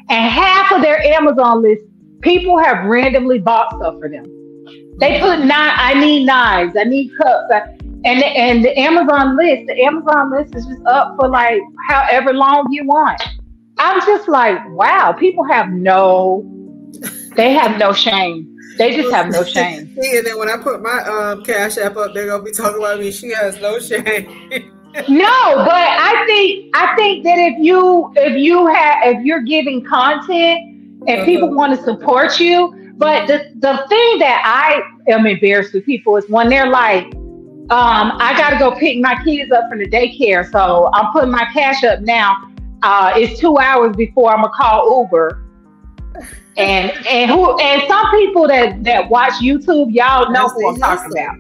And half of their Amazon list, people have randomly bought stuff for them. They put nine. I need knives. I need cups. and and the Amazon list, the Amazon list is just up for like however long you want. I'm just like, wow, people have no, they have no shame. They just have no shame. See, and then when I put my um, cash app up, they're gonna be talking about me. She has no shame. no, but I think I think that if you if you have if you're giving content and uh-huh. people want to support you, but the, the thing that I am embarrassed with people is when they're like, um, I got to go pick my kids up from the daycare. So I'm putting my cash up now. Uh, it's two hours before I'm gonna call Uber. And and who and some people that that watch YouTube, y'all know who I'm talking about.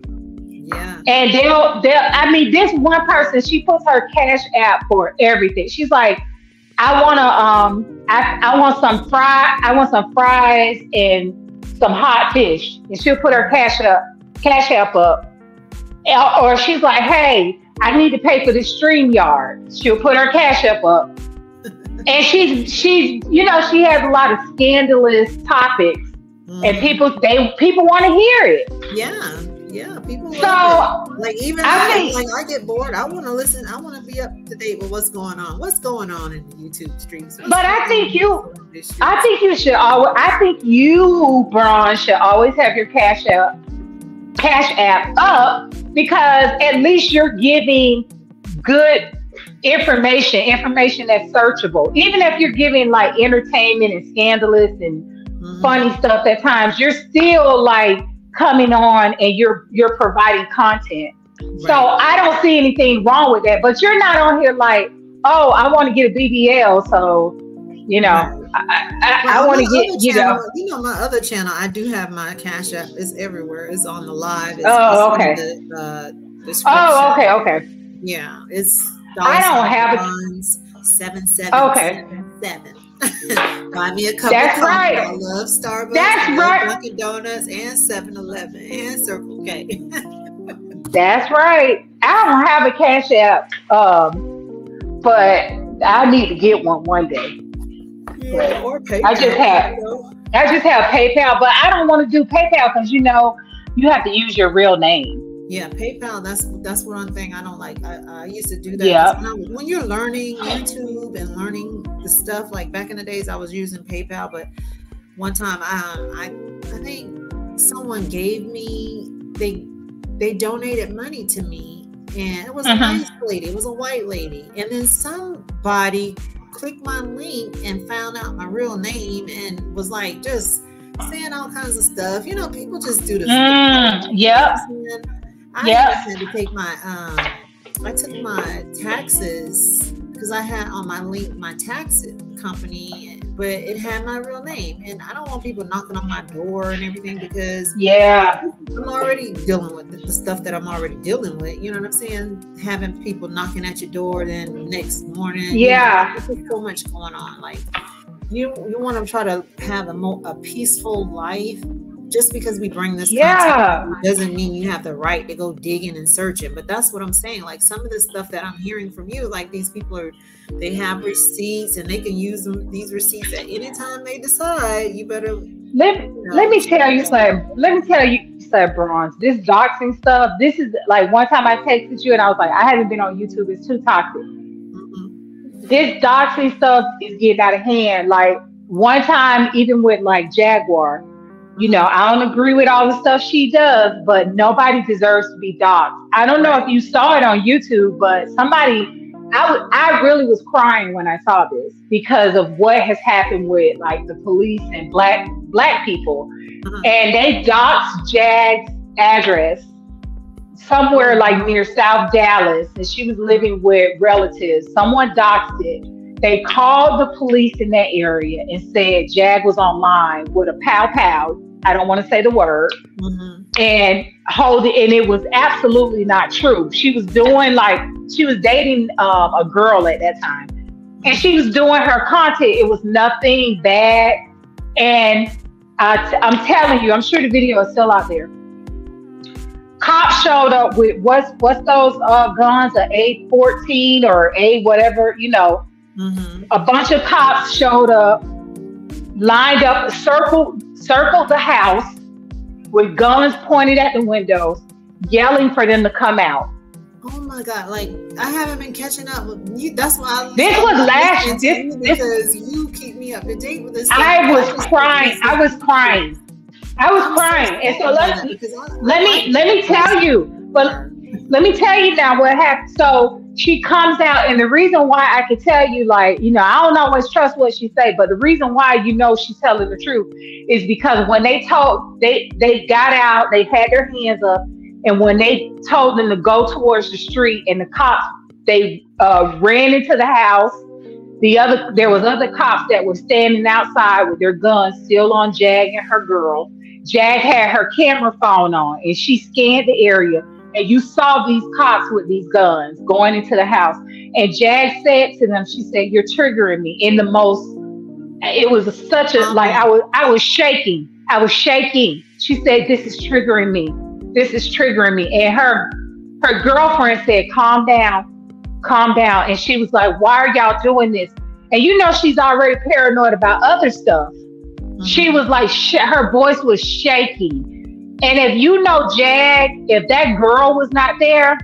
Yeah. And they'll they'll I mean this one person, she puts her cash app for everything. She's like, I wanna um I, I want some fry I want some fries and some hot fish, and she'll put her cash up, cash app up, or she's like, "Hey, I need to pay for the StreamYard." She'll put her cash up up, and she's she's you know she has a lot of scandalous topics, mm. and people they people want to hear it. Yeah. Yeah, people so like even I, think, like I get bored. I want to listen. I want to be up to date with what's going on. What's going on in the YouTube streams? What's but I think you, I think you should always. I think you, Braun, should always have your cash app, cash app up because at least you're giving good information, information that's searchable. Even if you're giving like entertainment and scandalous and mm-hmm. funny stuff at times, you're still like coming on and you're you're providing content. Right. So I don't see anything wrong with that. But you're not on here like, oh, I want to get a BBL, so you know, right. I, I, I want to get you channel, know. You know, my other channel, I do have my Cash App. It's everywhere. It's on the live. It's, oh, okay. The, uh, oh, okay, okay. Yeah, it's. I don't have it. Seven seven okay. seven seven. Buy me a cup That's of coffee. right. I love Starbucks. That's I right. Dunkin' Donuts and 7-Eleven and Circle K. That's right. I don't have a cash app, um, but I need to get one one day. Yeah, or PayPal. I just have, I just have PayPal, but I don't want to do PayPal because you know you have to use your real name. Yeah, PayPal. That's that's one thing I don't like. I, I used to do that. Yeah. When, when, you're learning YouTube and learning the stuff, like back in the days, I was using PayPal. But one time, I I, I think someone gave me they they donated money to me, and it was uh-huh. a nice lady. It was a white lady, and then somebody clicked my link and found out my real name and was like just saying all kinds of stuff. You know, people just do this. Mm, yep. I yep. had to take my um I took my taxes because I had on my link my tax company, but it had my real name, and I don't want people knocking on my door and everything because yeah, I'm already dealing with the stuff that I'm already dealing with. You know what I'm saying? Having people knocking at your door, then next morning, yeah, you know, there's so much going on. Like you, you want to try to have a more a peaceful life just because we bring this yeah. doesn't mean you have the right to go digging and searching but that's what i'm saying. Like some of the stuff that i'm hearing from you like these people are they have receipts and they can use them these receipts at any time they decide. You better let, you know, let me tell you something. Let me tell you said bronze. This doxing stuff this is like one time i texted you and i was like i haven't been on youtube. It's too toxic. Mm-hmm. this doxing stuff is getting out of hand. Like one time even with like jaguar you know, I don't agree with all the stuff she does, but nobody deserves to be doxxed. I don't know if you saw it on YouTube, but somebody, I, w- I really was crying when I saw this because of what has happened with like the police and black black people, uh-huh. and they doxed Jag's address somewhere like near South Dallas, and she was living with relatives. Someone doxed it. They called the police in that area and said Jag was online with a pow pow. I don't want to say the word. Mm-hmm. And hold it, and it was absolutely not true. She was doing like she was dating um, a girl at that time, and she was doing her content. It was nothing bad, and I t- I'm telling you, I'm sure the video is still out there. Cops showed up with what's what's those uh, guns, a A14 or A whatever, you know, Mm-hmm. A bunch of cops showed up, lined up, circled, circled the house with guns pointed at the windows, yelling for them to come out. Oh my god! Like I haven't been catching up with you. That's why I this was last this, because you keep me up to date with this. I was crying. I was crying. I was I'm crying. So and so let, let me let me tell you. But let me tell you now what happened. So she comes out and the reason why I can tell you like you know I don't always trust what she say but the reason why you know she's telling the truth is because when they told they they got out they had their hands up and when they told them to go towards the street and the cops they uh, ran into the house. The other there was other cops that were standing outside with their guns still on Jag and her girl. Jag had her camera phone on and she scanned the area and you saw these cops with these guns going into the house. And Jag said to them, she said, You're triggering me in the most it was such a like I was I was shaking. I was shaking. She said, This is triggering me. This is triggering me. And her her girlfriend said, Calm down, calm down. And she was like, Why are y'all doing this? And you know she's already paranoid about other stuff. She mm-hmm. was like, sh- her voice was shaking and if you know Jag, if that girl was not there,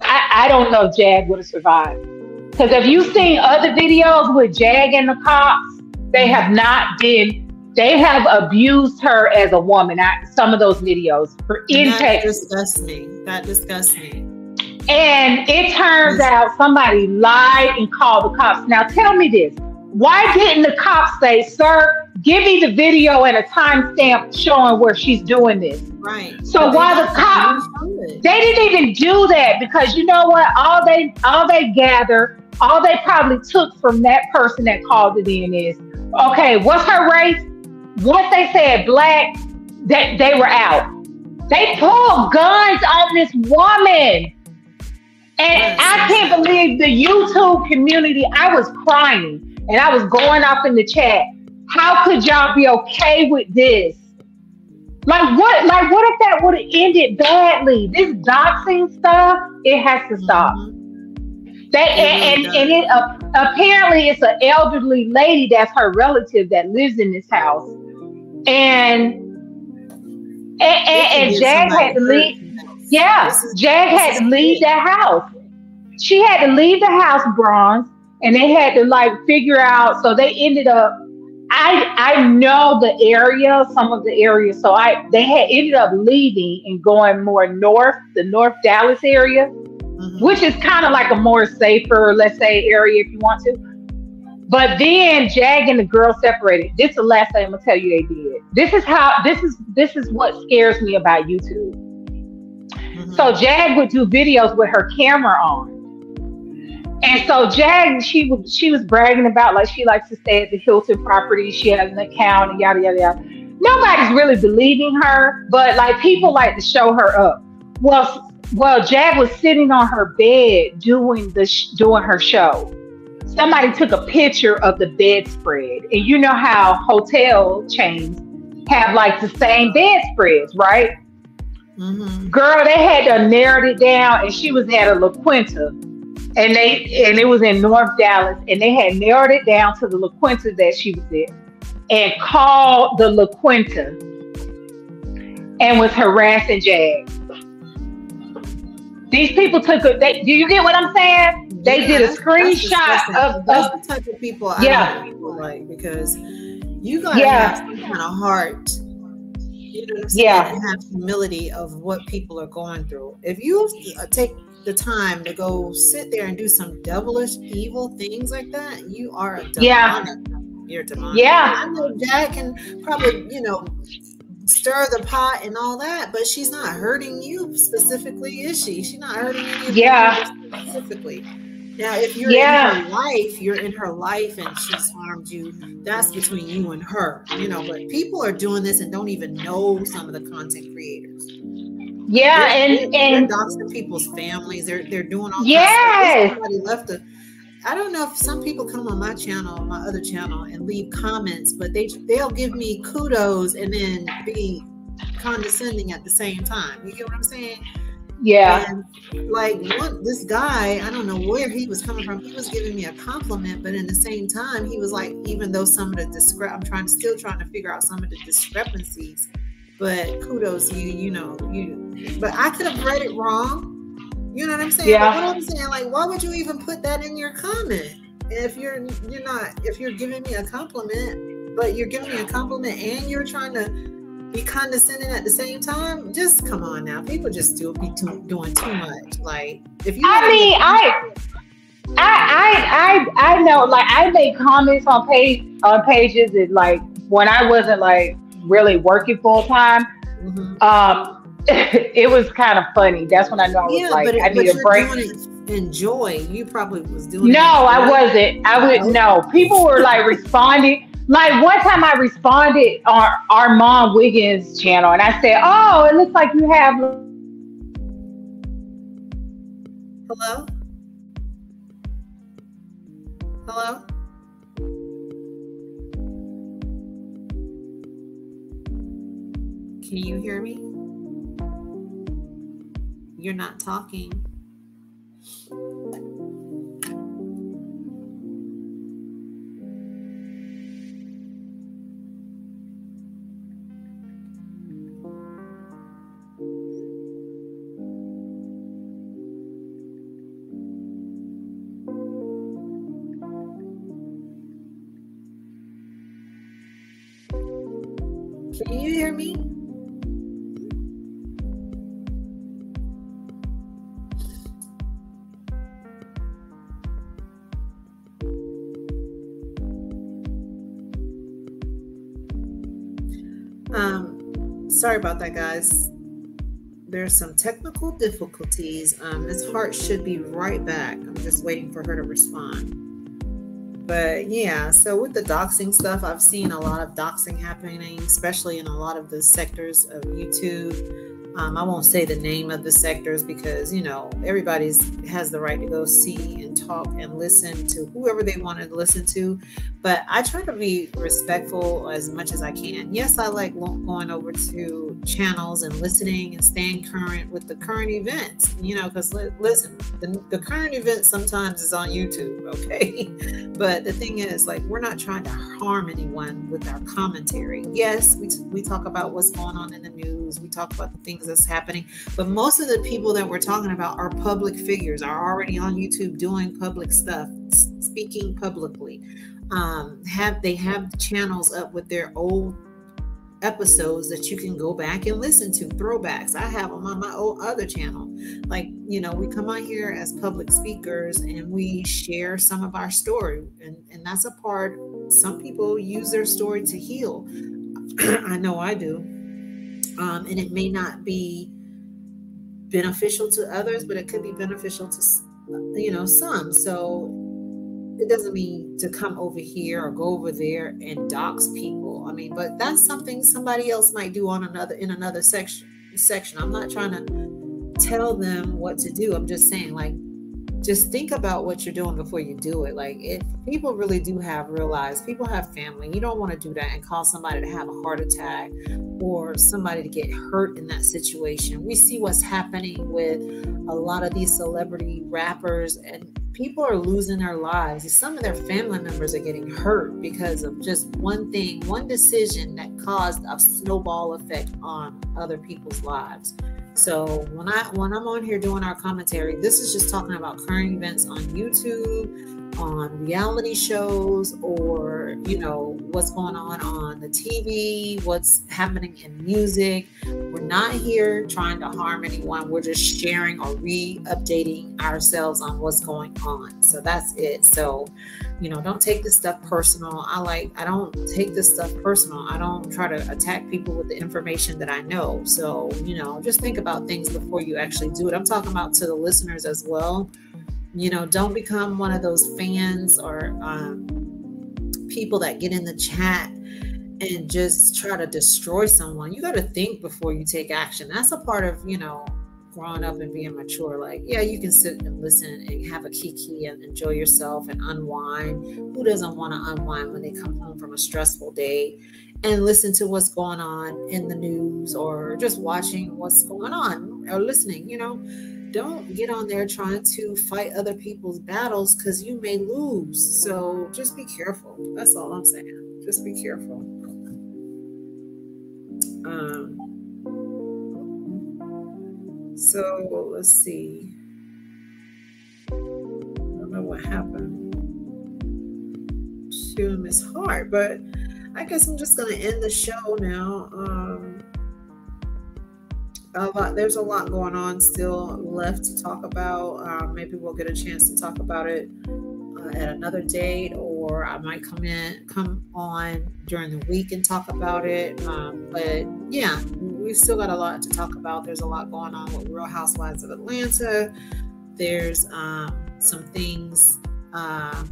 I, I don't know if Jag would have survived. Because if you've seen other videos with Jag and the cops, they have not been, they have abused her as a woman. I, some of those videos for intake. That disgusts me. That disgusts me. And it turns out somebody lied and called the cops. Now tell me this. Why didn't the cops say, sir, give me the video and a timestamp showing where she's doing this. Right. So but while the cops they didn't even do that because you know what? All they all they gather, all they probably took from that person that called it in is, okay, what's her race? Once they said black, that they, they were out. They pulled guns on this woman. And. I can't believe the YouTube community, I was crying and I was going off in the chat how could y'all be okay with this? Like what? Like what if that would have ended badly? This doxing stuff, it has to stop. Mm-hmm. That and, and, and it uh, apparently it's an elderly lady that's her relative that lives in this house, and and, and, and Jag had to leave. Yeah, Jag had to leave that house. She had to leave the house, Bronze, and they had to like figure out. So they ended up I I know the area, some of the areas. So I they had ended up leaving and going more north, the North Dallas area, mm-hmm. which is kind of like a more safer, let's say, area if you want to. But then Jag and the girl separated. This is the last thing I'm gonna tell you they did. This is how this is this is what scares me about YouTube. Mm-hmm. So Jag would do videos with her camera on. And so Jag, she was she was bragging about like she likes to stay at the Hilton property. She has an account and yada yada yada. Nobody's really believing her, but like people like to show her up. Well, well, Jag was sitting on her bed doing the sh- doing her show somebody took a picture of the bedspread, and you know how hotel chains have like the same bedspreads, right? Mm-hmm. Girl, they had to narrow it down, and she was at a La Quinta, and they and it was in North Dallas, and they had narrowed it down to the La Quinta that she was at, and called the La Quinta, and was harassing Jag. These people took a. They, do you get what I'm saying? They yeah, did a screenshot of, of the type of people I yeah. people like because you gotta yeah. have some kind of heart. You know yeah. Have humility of what people are going through. If you uh, take the time to go sit there and do some devilish, evil things like that, you are a demonic. Yeah. You're demonic. Yeah. I know Jag can probably, you know, stir the pot and all that, but she's not hurting you specifically, is she? She's not hurting you yeah. specifically. Now, if you're yeah. in her life, you're in her life and she's harmed you, that's between you and her, you know. But people are doing this and don't even know some of the content creators. Yeah, they're, and they're, and doxing people's families. They're they're doing all yes. Somebody left a I don't know if some people come on my channel, my other channel, and leave comments, but they they'll give me kudos and then be condescending at the same time. You get what I'm saying? Yeah. And like one, this guy, I don't know where he was coming from. He was giving me a compliment, but in the same time, he was like, even though some of the discre, I'm trying, still trying to figure out some of the discrepancies. But kudos to you, you know, you. But I could have read it wrong. You know what I'm saying? Yeah. But what I'm saying, like, why would you even put that in your comment if you're you're not if you're giving me a compliment, but you're giving me a compliment and you're trying to be condescending at the same time. Just come on now, people just do be too, doing too much. Like if you, I mean, I. I, I I I know like I made comments on page on pages that like when I wasn't like really working full time, mm-hmm. um, it was kind of funny. That's when I know I was yeah, like it, I need a break. Enjoy. You probably was doing. No, I wasn't. I would no. People were like responding like one time I responded on our mom Wiggins channel and I said, Oh, it looks like you have Hello? Hello? Can you hear me? You're not talking. Sorry about that, guys. There's some technical difficulties. Um, Miss Heart should be right back. I'm just waiting for her to respond but yeah, so with the doxing stuff, I've seen a lot of doxing happening, especially in a lot of the sectors of YouTube. Um, I won't say the name of the sectors because you know everybody's has the right to go see and talk and listen to whoever they want to listen to. But I try to be respectful as much as I can. Yes, I like going over to channels and listening and staying current with the current events. You know, because li- listen, the, the current event sometimes is on YouTube, okay? but the thing is, like, we're not trying to harm anyone with our commentary. Yes, we, t- we talk about what's going on in the news. We talk about the things that's happening. But most of the people that we're talking about are public figures, are already on YouTube doing public stuff, speaking publicly. Um, have they have channels up with their old episodes that you can go back and listen to throwbacks i have them on my old other channel like you know we come on here as public speakers and we share some of our story and, and that's a part some people use their story to heal i know i do um, and it may not be beneficial to others but it could be beneficial to you know some so it doesn't mean to come over here or go over there and dox people. I mean, but that's something somebody else might do on another in another section section. I'm not trying to tell them what to do. I'm just saying like just think about what you're doing before you do it. Like if people really do have real lives, people have family. You don't want to do that and cause somebody to have a heart attack or somebody to get hurt in that situation. We see what's happening with a lot of these celebrity rappers and people are losing their lives. Some of their family members are getting hurt because of just one thing, one decision that caused a snowball effect on other people's lives. So when I when I'm on here doing our commentary, this is just talking about current events on YouTube, on reality shows or you know what's going on on the TV, what's happening in music. We're not here trying to harm anyone. We're just sharing or re-updating ourselves on what's going on. So that's it. So, you know, don't take this stuff personal. I like I don't take this stuff personal. I don't try to attack people with the information that I know. So, you know, just think about things before you actually do it. I'm talking about to the listeners as well you know, don't become one of those fans or um, people that get in the chat and just try to destroy someone. You got to think before you take action. That's a part of, you know, growing up and being mature. Like, yeah, you can sit and listen and have a kiki and enjoy yourself and unwind. Who doesn't want to unwind when they come home from a stressful day and listen to what's going on in the news or just watching what's going on or listening, you know? don't get on there trying to fight other people's battles because you may lose. So just be careful. That's all I'm saying. Just be careful. Um, so let's see. I don't know what happened to Miss Heart, but I guess I'm just going to end the show now. Um, a lot there's a lot going on still left to talk about um, maybe we'll get a chance to talk about it uh, at another date or i might come in come on during the week and talk about it um, but yeah we've still got a lot to talk about there's a lot going on with real housewives of atlanta there's um, some things uh,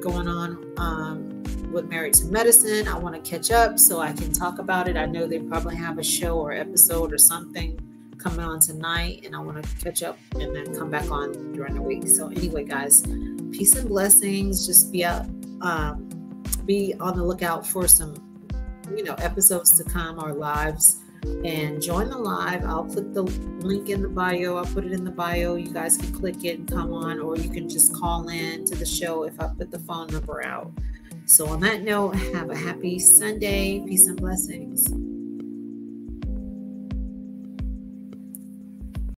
going on um, with Married to Medicine. I want to catch up so I can talk about it. I know they probably have a show or episode or something coming on tonight, and I want to catch up and then come back on during the week. So anyway, guys, peace and blessings. Just be out, um, be on the lookout for some, you know, episodes to come or lives. And join the live. I'll put the link in the bio. I'll put it in the bio. You guys can click it and come on, or you can just call in to the show if I put the phone number out. So, on that note, have a happy Sunday. Peace and blessings.